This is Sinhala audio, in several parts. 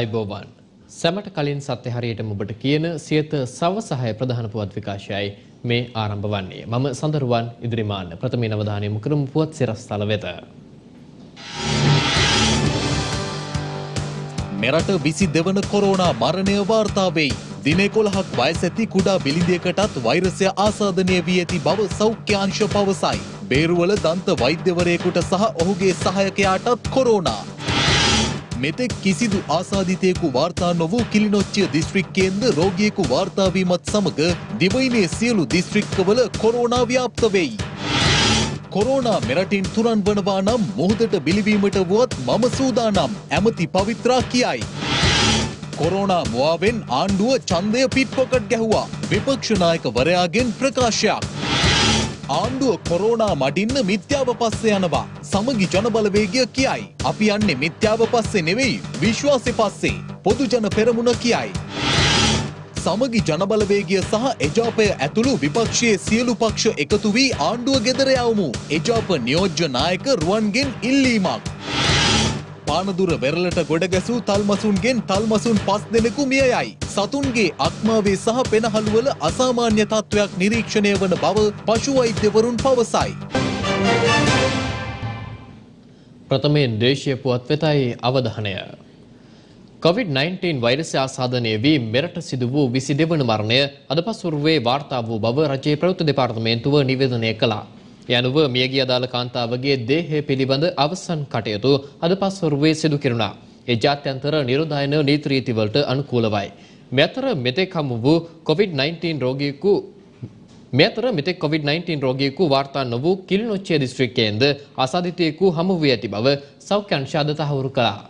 අයිබෝවන් සැමට කලින් සත්‍ය හරියට ඔබට කියන සියත සවසහය ප්‍රධාන පුවත් විකාශයයි මේ ආරම්භ වන්නේ. මම සඳරුවන් ඉදිරිමාන්න ප්‍රථමයෙන් අවධානය යොමු කරමු පුවත් සිරස්තල වෙත. මෙරට විසි දෙවන කොරෝනා මරණය වාර්තා වෙයි. දින 11ක් වයස ඇති කුඩා බිලිඳියකටත් වෛරසය ආසාදනය වී ඇති බව සෞඛ්‍ය අංශ පවසයි. බේරුවල දන්ත වෛද්‍යවරයෙකුට සහ ඔහුගේ සහායකයාටත් කොරෝනා. මෙතෙක් කිසිදු ආසාධිතයෙකු වාර්තා නොවූ කිලිනොච්චිය දිස්ත්‍රික්කයෙන්ද රෝගියෙකු වාර්තාවීමත් සමග දිවයිනේ සියලු දිස්ත්‍රික්කවල කොරෝනා ව්‍යාප්ත වෙයි. කොරෝනා මෙරටින් තුරන් වනවා නම් මුහුදට බිලිවීමට වුවත් මම සූදානම් ඇමති පවිත්‍රා කියයි. කොරෝනා මුවාවෙන් ආණ්ඩුව ඡන්දය පිට්පොකට් ගැහුවා විපක්ෂනායක වරයාගෙන් ප්‍රකාශයක්. ආණ්ඩුව කොරෝනා මඩින්න මිත්‍යාව පස්සේ යනවා. සමගි ජනබලවේගය කියයි. අපි යන්නේ මිත්‍යාව පස්සේ නෙවෙයි විශ්වාසෙ පස්සේ. පොදු ජන පෙරමුණ කියයි. සමගි ජනබලවේගය සහ එජාපය ඇතුළු විපක්ෂයේ සියලු පක්ෂ එකතු වී ආණ්ඩුව ගෙදර යවමු. එජාප නියෝජ්‍ය නායක රුවන්ගෙන් ඉල්ලීමක්. පානදුර වෙරළට ගොඩ ගැසූ තල්මසුන්ගෙන් තල්මසුන් පස් දෙනෙකු මිය යයි. සතුන්ගේ අක්මාවේ සහ පෙනහළුවල අසාමාන්‍ය තත්ත්වයක් නිරීක්ෂණය වන බව පශු වෛද්‍යවරුන් පවසයි. ප්‍රථමයෙන් දේශීය පුවත් වෙතයි අවධානය. COVID-19 වෛරසය ආසාදනය වී මෙරට සිදු වූ විසි දෙවන මරණය අද පසුරුවේ වාර්තා වූ බව රජයේ ප්‍රවෘත්ති දෙපාර්තමේන්තුව නිවේදනය කළා. යනුව මියගිය අදාළ කාන්තාවගේ දේහය පිළිබඳ අවසන් කටයුතු අද පස්වරුවේ සිදු කෙරුණා. ඒ ජාත්‍යන්තර නිරෝධායන නීති රීතිවලට අනුකූලවයි. මෙතර මෙතෙක් හමු වූ COVID-19 රෝගියෙකු මෙතර මෙතෙක් COVID-19 රෝගියෙකු වාර්තා නොවූ කිලිනොච්චිය දිස්ත්‍රික්කයෙන්ද අසාධිතයෙකු හමු වී ඇති බව සෞඛ්‍ය අංශ අද තහවුරු කළා.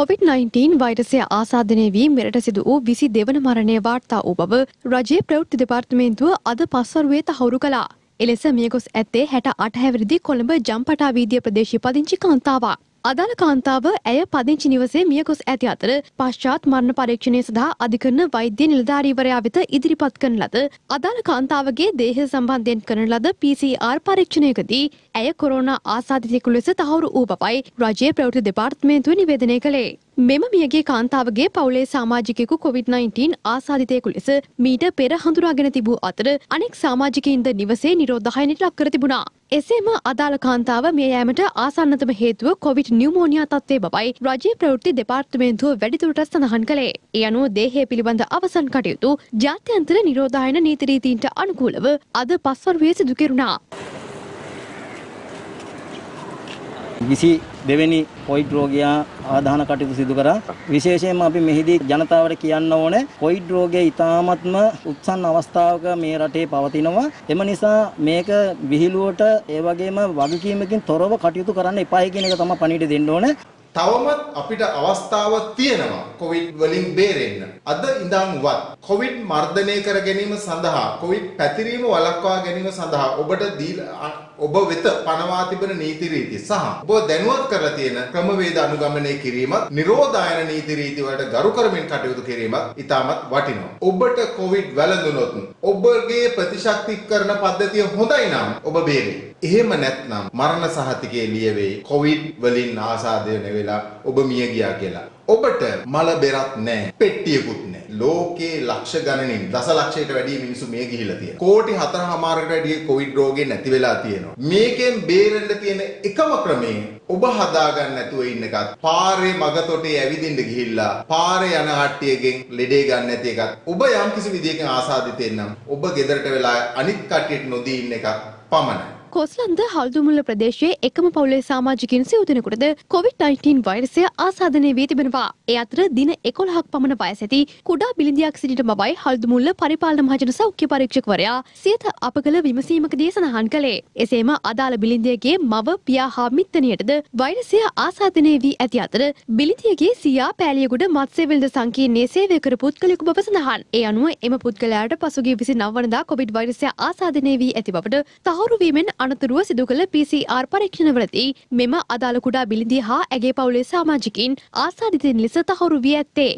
COVID-19 වෛරසය ආසාධනය වී මෙරට සිදු වූ විසි දෙවන මරණය වාර්තා වූ බව රජයේ ප්‍රවෘත්ති දෙපාර්තමේන්තුව අද පස්වරුවේ තහවුරු කළා. එලෙස මියගොස් ඇත්තේ හැට අටහැවිරිදි කොළඹ ජම්පටා වීදිය ප්‍රදේශ පදිංචි කාන්තාවක්. අදාළ කාන්තාව ඇය පදිංචි නිවසේ මියගොස් ඇති අතර පශ්චාත් මරණ පරීක්ෂණය සඳහා අධිකරණ වෛද්‍ය නිලධාරීවරයා වෙත ඉදිරිපත් කරන ලද අදාළ කාන්තාවගේ දේහ සම්බන්ධයෙන් කරන ලද PCR පරීක්ෂණයකදී ඇය කොරෝනා ආසාදිතයෙකු ලෙස තහවුරු වූ බවයි රජයේ ප්‍රවෘත්ති දෙපාර්තමේන්තුව නිවේදනය කළේ. මෙම මියගේ කාන්තාවගේ පවුලේ සාමාජිකයෙකු COVID-19 ආසාදිතයෙකු ලෙස මීට පෙර හඳුනාගෙන තිබූ අතර අනෙක් සාමාජිකයින්ද නිවසේ නිරෝධහයනට ලක් කර තිබුණා. එසේම අදාළ කාන්තාව මිය යෑමට ආසන්නතම හේතුව කොවිඩ් නියුමෝනියා තත්ත්වය බවයි රජයේ ප්‍රවෘත්ති දෙපාර්තමේන්තුව වැඩිදුරටත් සඳහන් කළේ. ඒ අනුව දේහය පිළිබඳ අවසන් කටයුතු ජාත්‍යන්තර නිරෝධායන නීති රීතීන්ට අනුකූලව අද පස්වරුවේ සිදු කෙරුණා. විසි දෙවෙනි කොයිඩ් රෝගයා ආදාන කටයුතු සිදු කරා. විශේෂයෙන්ම අපි මෙහිදී ජනතාවට කියන්න ඕනේ කොයිඩ් රෝගය ඉතාමත්ම උත්සන්න අවස්ථාවක මේ රටේ පවතිනවා. එම නිසා මේක විහිළුවට ඒ වගේම වගකීමකින් තොරව කටයුතු කරන්න එපායි කියන එක තමයි පණිවිඩ දෙන්න ඕනේ. තවමත් අපිට අවස්ථාවක් තියෙනවා කොවිඩ් වලින් බේරෙන්න. අද ඉඳන්වත් කොවිඩ් මර්ධනය කර ගැනීම සඳහා කොවිඩ් පැතිරීම වළක්වා ගැනීම සඳහා ඔබට දීලා ඔබ වෙත පනවා තිබෙන නීති රීති සහ ඔබ දැනුවත් කරලා තියෙන ක්‍රමවේද අනුගමනය කිරීමත් නිරෝධායන නීති රීති වලට ගරු කරමින් කටයුතු කිරීමත් ඉතාමත් වටිනවා. ඔබට කොවිඩ් වැළඳුනොත් ඔබගේ ප්‍රතිශක්තිකරණ පද්ධතිය හොඳයි නම් ඔබ බේරේ. එහෙම නැත්නම් මරණ සහතිකයේ ලියවේ කොවිඩ් වලින් ආසාදනය වෙලා ඔබ මිය ගියා කියලා. ඔබට මල බෙරත් නැහැ, පෙට්ටියකුත් නැහැ. ලෝකේ ලක්ෂ ගණනින් දසලක්ෂයට වැඩිය මිනිස්සු මේ ගිහිලා තියෙනවා. කෝටි 4.5කට වැඩිය කොවිඩ් රෝගේ නැති වෙලා තියෙනවා. මේකෙන් බේරෙන්න තියෙන එකම ක්‍රමය ඔබ හදාගන්න නැතුව ඉන්න එකත් පාරේ මගතොටේ ඇවිදින්න ගිහිල්ලා පාරේ යන කට්ටියගෙන් ලෙඩේ ගන්න නැති එකත් ඔබ යම් කිසි විදියකින් ආසාදිතෙන් නම් ඔබ ගෙදරට වෙලා අනිත් කට්ටියට නොදී ඉන්න එකක් පමණයි. කොස්ලන්ද හල්දුමුල්ල ප්‍රදේශයේ එකම පවුලේ සාමාජිකින් සිව්දෙනෙකුටද COVID-19 වෛරසය ආසාදනය වී තිබෙනවා. ඒ අතර දින 11ක් පමණ වයස ඇති කුඩා බිලිඳියක් සිටින බවයි හල්දුමුල්ල පරිපාලන මහජන සෞඛ්‍ය පරීක්ෂකවරයා සියත අප කළ විමසීමකදී සඳහන් කළේ. එසේම අදාළ බිලිඳියගේ මව පියා හා මිත්තණියටද වෛරසය ආසාදනය වී ඇති අතර බිලිඳියගේ සියා පෑලියගොඩ මත්ස්‍යවිල්ද සංකීර්ණයේ සේවය කර පුද්ගලයෙකු බව සඳහන්. ඒ අනුව එම පුද්ගලයාට පසුගිය 29 වනදා කොවිඩ් වෛරසය ආසාදනය වී ඇති බවට තහවුරු වීමෙන් අනතුරුව සිදු කළ PCR පරීක්ෂණවලදී මෙම අදාළ කුඩා බිලිඳිය හා ඇගේ පවුලේ සාමාජිකින් ආසාදිතයින් ලෙස තහවුරු වී ඇත්තේ.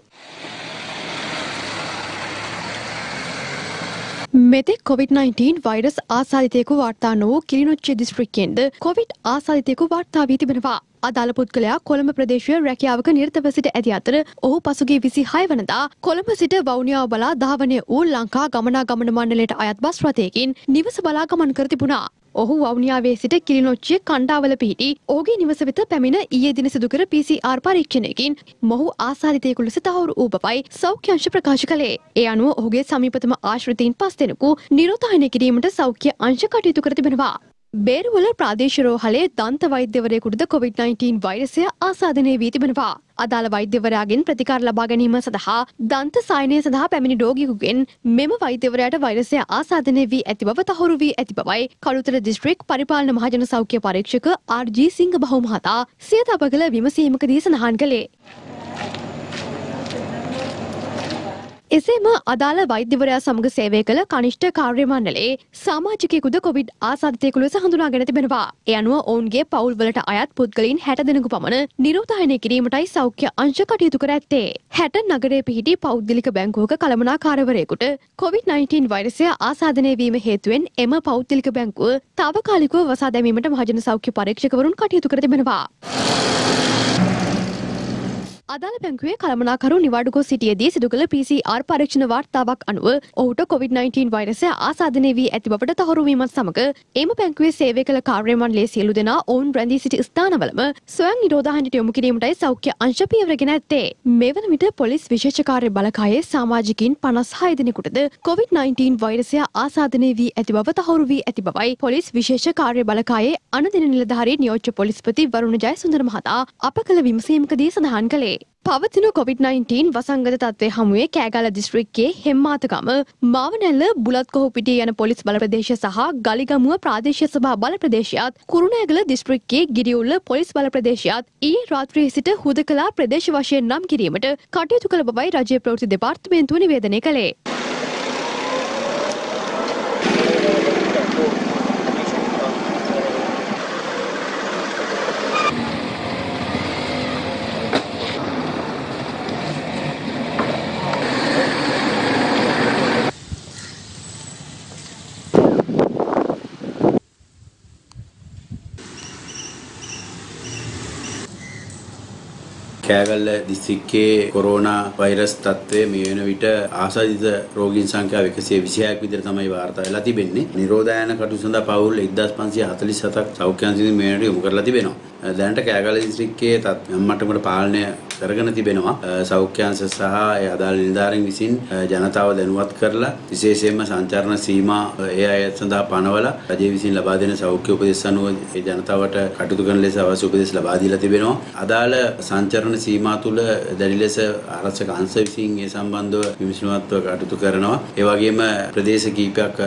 මෙතෙක් COVID-19 වෛරස් ආසාධිතයකු වාර්තා නොවූ කිලිනොච්චේ දිස්ත්‍රික්කයෙන්ද කොවිඩ් ආසාධිතයකු වාර්තා වී තිබෙනවා. අදාළ පුද්ගලයා කොළඹ ප්‍රදේශය රැකියාවක නිරතව සිට ඇති අතර ඔහු පසුගේ විසි හය වනදා කොළඹ සිට වෞනියාව බලා ධාවනය වූ ලංකා ගමනා ගමන මණ්ඩලයට අයත් බස් රථයකින් නිවස බලා ගමන් කර තිබුණා. ඔහු වවුනියාවේ සිට කිලිනොච්චිය කණ්ඩාවල පිහිටි ඔහුගේ නිවස වෙත පැමිණ ඊයේ දින සිදු කර PCR පරීක්ෂණයකින් මොහු ආසාදිතයෙකු ලෙස තහවුරු වූ බවයි සෞඛ්‍යංශ ප්‍රකාශ කළේ. ඒ අනුව ඔහුගේ සමීපතම ආශ්‍රිතයින් පස් දෙනෙකු නිරෝධායනය කිරීමට සෞඛ්‍ය අංශ කටයුතු කර තිබෙනවා. බේරුවල ප්‍රාදේශරෝහලේ දන්ත වෛද්‍යවරයෙකුටද COVID-19 වෛරසය ආසාධනය වී තිබෙනවා. අදාළ වෛද්‍යවරයාගෙන් ප්‍රතිකාර ලබා ගැනීම සඳහා දන්ත සායනය සඳහා පැමිණි රෝගියෙකුගෙන් මෙම වෛද්‍යවරයාට වෛරසය ආසාධනය වී ඇති බව තහවුරු වී ඇති බවයි කළුතර දිස්ත්‍රික් පරිපාලන මහජන සෞඛ්‍ය පරීක්ෂක ආර්.ජී. සිංහ බහු මහතා සිය තබකල විමසීමකදී සඳහන් කළේ. එසේම අදාළ වෛද්‍යවරයා සමග සේවය කළ කනිෂ්ඨ කාර්ය මණ්ඩලයේ සමාජිකයෙකුද කොවිඩ් ආසාදිතයෙකු ලෙස හඳුනාගෙන තිබෙනවා. ඒ අනුව ඔවුන්ගේ පවුල්වලට අයත් පුද්ගලයින් 60 දෙනෙකු පමණ නිරෝධායනය කිරීමටයි සෞඛ්‍ය අංශ කටයුතු කර ඇත්තේ. 60 නගරයේ පිහිටි පෞද්ගලික බැංකුවක කළමනාකාරවරයෙකුට කොවිඩ්-19 වෛරසය ආසාදනය වීම හේතුවෙන් එම පෞද්ගලික බැංකුව తాවකාලිකව වසා දැමීමට මහජන සෞඛ්‍ය පරීක්ෂකවරුන් කටයුතු කර තිබෙනවා. අදාළ බැංකුවේ කළමනාකරු නිවාඩුගොස් සිටියේදී සිදු කළ PCR පරීක්ෂණ වාර්තාවක් අනුව ඔහුට COVID-19 වෛරසය ආසාදනය වී ඇති බවට තහවුරු වීමත් සමග එම බැංකුවේ සේවය කළ කාර්ය මණ්ඩලයේ සියලු දෙනා ඔවුන් රැඳී සිටි ස්ථානවලම ස්වයං නිරෝධායනයට යොමු කිරීමටයි සෞඛ්‍ය අංශ පියවරගෙන ඇත්තේ. මේ වන විට පොලිස් විශේෂ කාර්ය බලකායේ සමාජිකින් 56 දෙනෙකුටද COVID-19 වෛරසය ආසාදනය වී ඇති බව තහවුරු වී ඇති බවයි පොලිස් විශේෂ කාර්ය බලකායේ අනදින නිලධාරී නියෝජ්‍ය පොලිස්පති වරුණ ජයසුන්දර මහතා අප කළ විමසීමකදී සඳහන් කළේ. පවතින කොවිD-19 වසංගත තත්ත්වය හමුවේ කෑගල දිස්ත්‍රික්කයේ හෙම්මාතකම මාවනැල්ල බුලත්කොහු පිටිය යන පොලිස් බල ප්‍රදේශ සහ ගලිගමුව ප්‍රාදේශය සභා බල ප්‍රදේශයත් කුරුණෑගල දිස්ත්‍රික්කයේ ගිරියුල්ල පොලිස් බල ප්‍රදේශයත් ඊයේ රාත්‍රියේ සිට හුදකලා ප්‍රදේශ වශයෙන් නම් කිරීමට කටයුතු කළ බවයි රජය ප්‍රවෘත්ති දෙපාර්තමේන්තුව නිවේදනය කළේ. කෑගල්ල දිස්ත්‍රික්කයේ කොරෝනා වෛරස් තත්ත්වය මේ වෙන විට ආසාදිත රෝගීන් සංඛ්‍යාව 126ක් විතර තමයි වාර්තා වෙලා තිබෙන්නේ. නිරෝධායන කටයුතු සඳහා පවුල් 1547ක් සෞඛ්‍ය අංශයෙන් මේ වෙනට යොමු කරලා තිබෙනවා. දැනට කෑගල්ල දිස්ත්‍රික්කයේ මට්ටමට පාලනය කරගෙන තිබෙනවා. සෞඛ්‍ය අංශ සහ ඒ අදාළ නිලධාරීන් විසින් ජනතාව දැනුවත් කරලා විශේෂයෙන්ම සංචාරණ සීමා ඒ අය සඳහා පනවලා රජය විසින් ලබා දෙන සෞඛ්‍ය උපදෙස් අනුව ඒ ජනතාවට කටයුතු කරන ලෙස අවශ්‍ය උපදෙස් ලබා දීලා තිබෙනවා. අදාළ සංචරණ සීමා තුළ දැඩි ලෙස ආරක්ෂක අංශ විසින් ඒ සම්බන්ධව විමසිලිමත්ව කටයුතු කරනවා. ඒ වගේම ප්‍රදේශ කීපයක්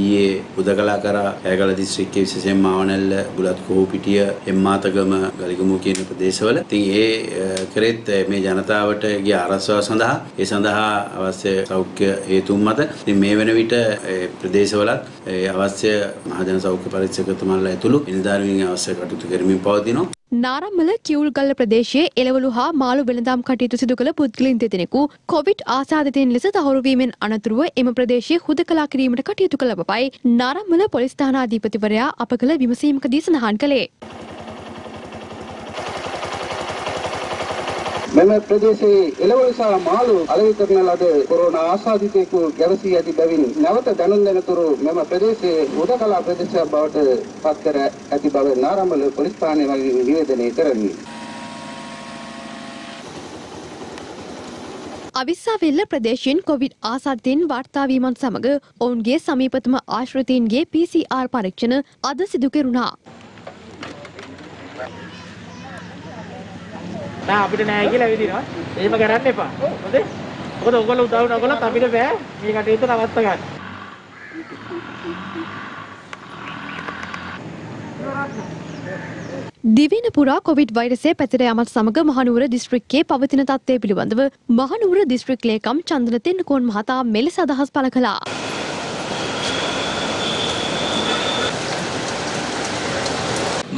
ඊයේ උදකලා කරා කෑගල දිස්ත්‍රික්කයේ විශේෂයෙන්ම මාවනැල්ල බුලත් කොහොපිටිය එම්මාතගම ගලිගමුව කියන ප්‍රදේශවල. ඉතින් ඒ කරෙත් මේ ජනතාවට ගිය ආරක්ෂාව සඳහා ඒ සඳහා අවශ්‍ය සෞඛ්‍ය හේතුන් මත ඉතින් මේ වෙන විට ප්‍රදේශවලත් අවශ්‍ය මහජන සෞඛ්‍ය පරීක්ෂකතුමාලා ඇතුළු නිලධාරීන් අවශ්‍ය කටයුතු කරමින් පවතිනවා. නාරම්මල කිවුල්ගල්ල ප්‍රදේශයේ එළවලු හා මාළු වෙළඳාම් කටයුතු සිදු කළ පුද්ගලින් දෙදෙනෙකු කොවිඩ් ආසාදිතයින් ලෙස තහවුරුවීමෙන් අනතුරුව එම ප්‍රදේශයේ හුදකලා කිරීමට කටයුතු කළ බවයි නාරම්මල පොලිස් ස්ථානාධිපතිවරයා අප කළ විමසීමකදී සඳහන් කළේ. මෙම ප්‍රදේශයේ එළවලු සහ මාළු අලෙවි කරන ලද කොරෝනා ආසාදිතයෙකු ගැවසී ඇති බැවින් නැවත දැනුම් දෙනතුරු මෙම ප්‍රදේශයේ උදකලා ප්‍රදේශයක් බවට පත් කර ඇති බව නාරම්බල පොලිස් ස්ථානය මගින් නිවේදනය කරමි. අවිස්සාවෙල්ල ප්‍රදේශයෙන් කොවිඩ් ආසාධයෙන් වාර්තාවීමත් සමග ඔවුන්ගේ සමීපතම ආශ්‍රතීන්ගේ PCR පරීක්ෂණ අද සිදු නෑ අපිට නෑ කියලා ඇවිදිනවා. එහෙම කරන්න එපා. හොඳේ? මොකද ඔයගොල්ලෝ උදව් නොකළොත් අපිට බෑ මේ කටයුත්ත නවත්ත ගන්න. දිවෙන පුරා කොවිඩ් වෛරසය පැතිර යමත් සමග මහනුවර දිස්ත්‍රික්කයේ පවතින තත්ත්වය පිළිබඳව මහනුවර දිස්ත්‍රික් ලේකම් චන්ද්‍ර තෙන්නකෝන් මහතා මෙලෙස අදහස් පළ කළා.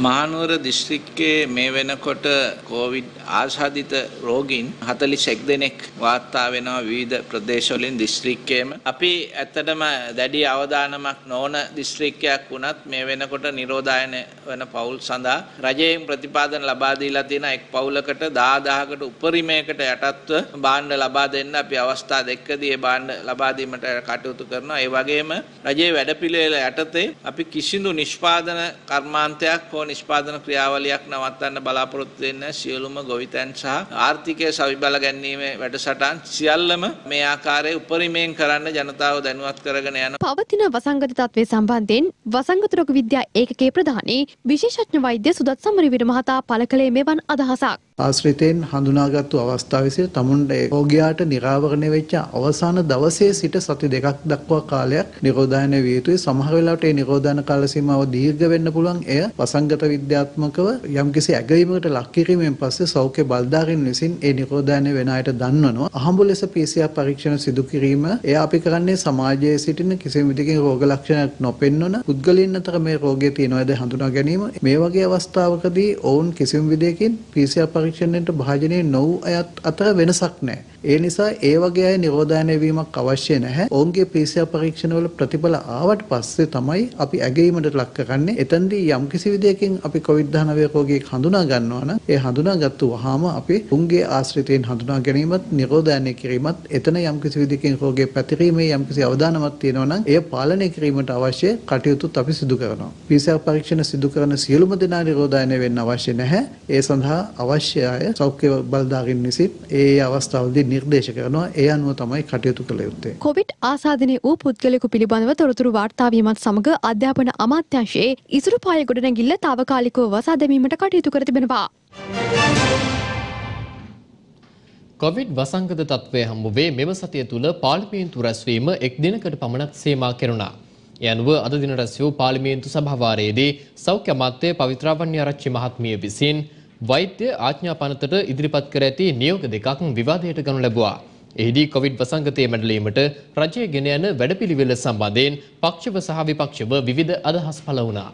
මහනුවර දිස්ත්‍රික්කයේ මේ වෙනකොට කෝවිඩ් ආසාධිත රෝගීන් හතලිසෙක් දෙනෙක් වාර්තා වෙනවා විවිධ ප්‍රදේශවලින් දිස්ත්‍රික්කයේම. අපි ඇත්තටම දැඩි අවධානමක් නොවන දිස්ත්‍රික්කයක් වුණත් මේ වෙනකොට නිරෝධායන වන පවුල් සඳහා රජයෙන් ප්‍රතිපාදන ලබා දීලා තියෙන එක් පවුලකට 10000කට උපරිමයකට යටත්ව භාණ්ඩ ලබා දෙන්න අපි අවස්ථා දෙකදී ඒ භාණ්ඩ ලබා දීමට කටයුතු කරනවා. ඒ වගේම රජයේ වැඩපිළිවෙල යටතේ අපි කිසිදු නිෂ්පාදන කර්මාන්තයක් හෝ නිෂ්පාදන ක්‍රියාවලියක් නවත්තන්න බලාපොරොත්තු වෙන්න සියලුම ගොවිතැන් සහ ආර්ථිකය සවිබල ගැනීමේ වැඩසටහන් සියල්ලම මේ ආකාරයේ උපරිමයෙන් කරන්න ජනතාව දැනුවත් කරගෙන යන පවතින වසංගත තත්ත්වය සම්බන්ධයෙන් වසංගත රෝග විද්‍යා ඒකකයේ ප්‍රධානී විශේෂඥ වෛද්‍ය සුදත් සමරවීර මහතා පළ කළේ මෙවන් අදහසක්. ආශ්‍රිතයෙන් හඳුනාගත්තු අවස්ථාව සිට තමුන්ට රෝගයාට නිරාවරණය වෙච්ච අවසාන දවසේ සිට සති දෙකක් දක්වා කාලයක් නිරෝධායන විය යුතුයි. සමහර වෙලාවට ඒ නිරෝධායන කාල සීමාව දීර්ඝ වෙන්න පුළුවන්. එය වසංගත විද්‍යාත්මකව යම්කිසි ඇගයීමකට ලක් කිරීමෙන් පස්සේ සෞඛ්‍ය බල්ධාරීන් විසින් ඒ නිරෝධායන වෙන අයට දන්වනවා. අහඹු ලෙස PCR පරීක්ෂණ සිදු කිරීම එය අපි කරන්නේ සමාජයේ සිටින කිසිම විදිහකින් රෝග ලක්ෂණයක් නොපෙන්වන පුද්ගලයන් අතර මේ රෝගය තියෙනවද හඳුනා ගැනීම මේ වගේ අවස්ථාවකදී ඔවුන් කිසිම විදිහකින් PCR පරීක්ෂණයට භාජනය නොවූ අයත් අතර වෙනසක් නැහැ. ඒ නිසා ඒ වගේ අය නිරෝධායනය වීමක් අවශ්‍ය නැහැ. ඔවුන්ගේ PCR පරීක්ෂණවල ප්‍රතිඵල ආවට පස්සේ තමයි අපි ඇගීමට ලක් කරන්නේ. එතෙන්දී යම්කිසි විදියකින් අපි COVID-19 රෝගියෙක් හඳුනා ගන්නවා නම් ඒ හඳුනාගත්තු වහාම අපි උන්ගේ ආශ්‍රිතයන් හඳුනා ගැනීමත් නිරෝධායනය කිරීමත් එතන යම්කිසි විදියකින් රෝගය පැතිරීමේ යම්කිසි අවදානමක් තියෙනවා නම් එය පාලනය කිරීමට අවශ්‍ය කටයුතුත් අපි සිදු කරනවා. PCR පරීක්ෂණ සිදු කරන සියලුම දෙනා නිරෝධායනය වෙන්න අවශ්‍ය නැහැ. ඒ සඳහා අවශ්‍ය අය සෞඛ්‍ය බලධාරීන් විසින් ඒ අවස්ථාවලදී නිර්දේශ කරනවා ඒ අනුව තමයි කටයුතු කළ යුත්තේ. කොවිඩ් ආසාදනය වූ පුද්ගලයෙකු පිළිබඳව තොරතුරු වාර්තාවීමත් සමග අධ්‍යාපන අමාත්‍යංශයේ ඉසුරු පාය ගොඩනැගිල්ල తాවකාලිකව වසා දැමීමට කටයුතු කර තිබෙනවා. කොවිඩ් වසංගත තත්ත්වය හමුවේ මෙම සතිය තුළ පාර්ලිමේන්තු රැස්වීම එක් දිනකට පමණක් සීමා කෙරුණා. ඒ අනුව අද දින රැස් වූ පාර්ලිමේන්තු සභාවාරයේදී සෞඛ්‍ය අමාත්‍ය පවිත්‍රාවන්‍ය ආරච්චි මහත්මිය විසින් වෛද්‍ය ආඥා පනතට ඉදිරිපත් කර ඇති නියෝග දෙකක් විවාදයට ගනු ලැබුවා. එහිදී කොවිඩ් වසංගතය මැඩලීමට රජය ගෙන යන වැඩපිළිවෙල සම්බන්ධයෙන් පක්ෂව සහ විපක්ෂව විවිධ අදහස් පළ වුණා.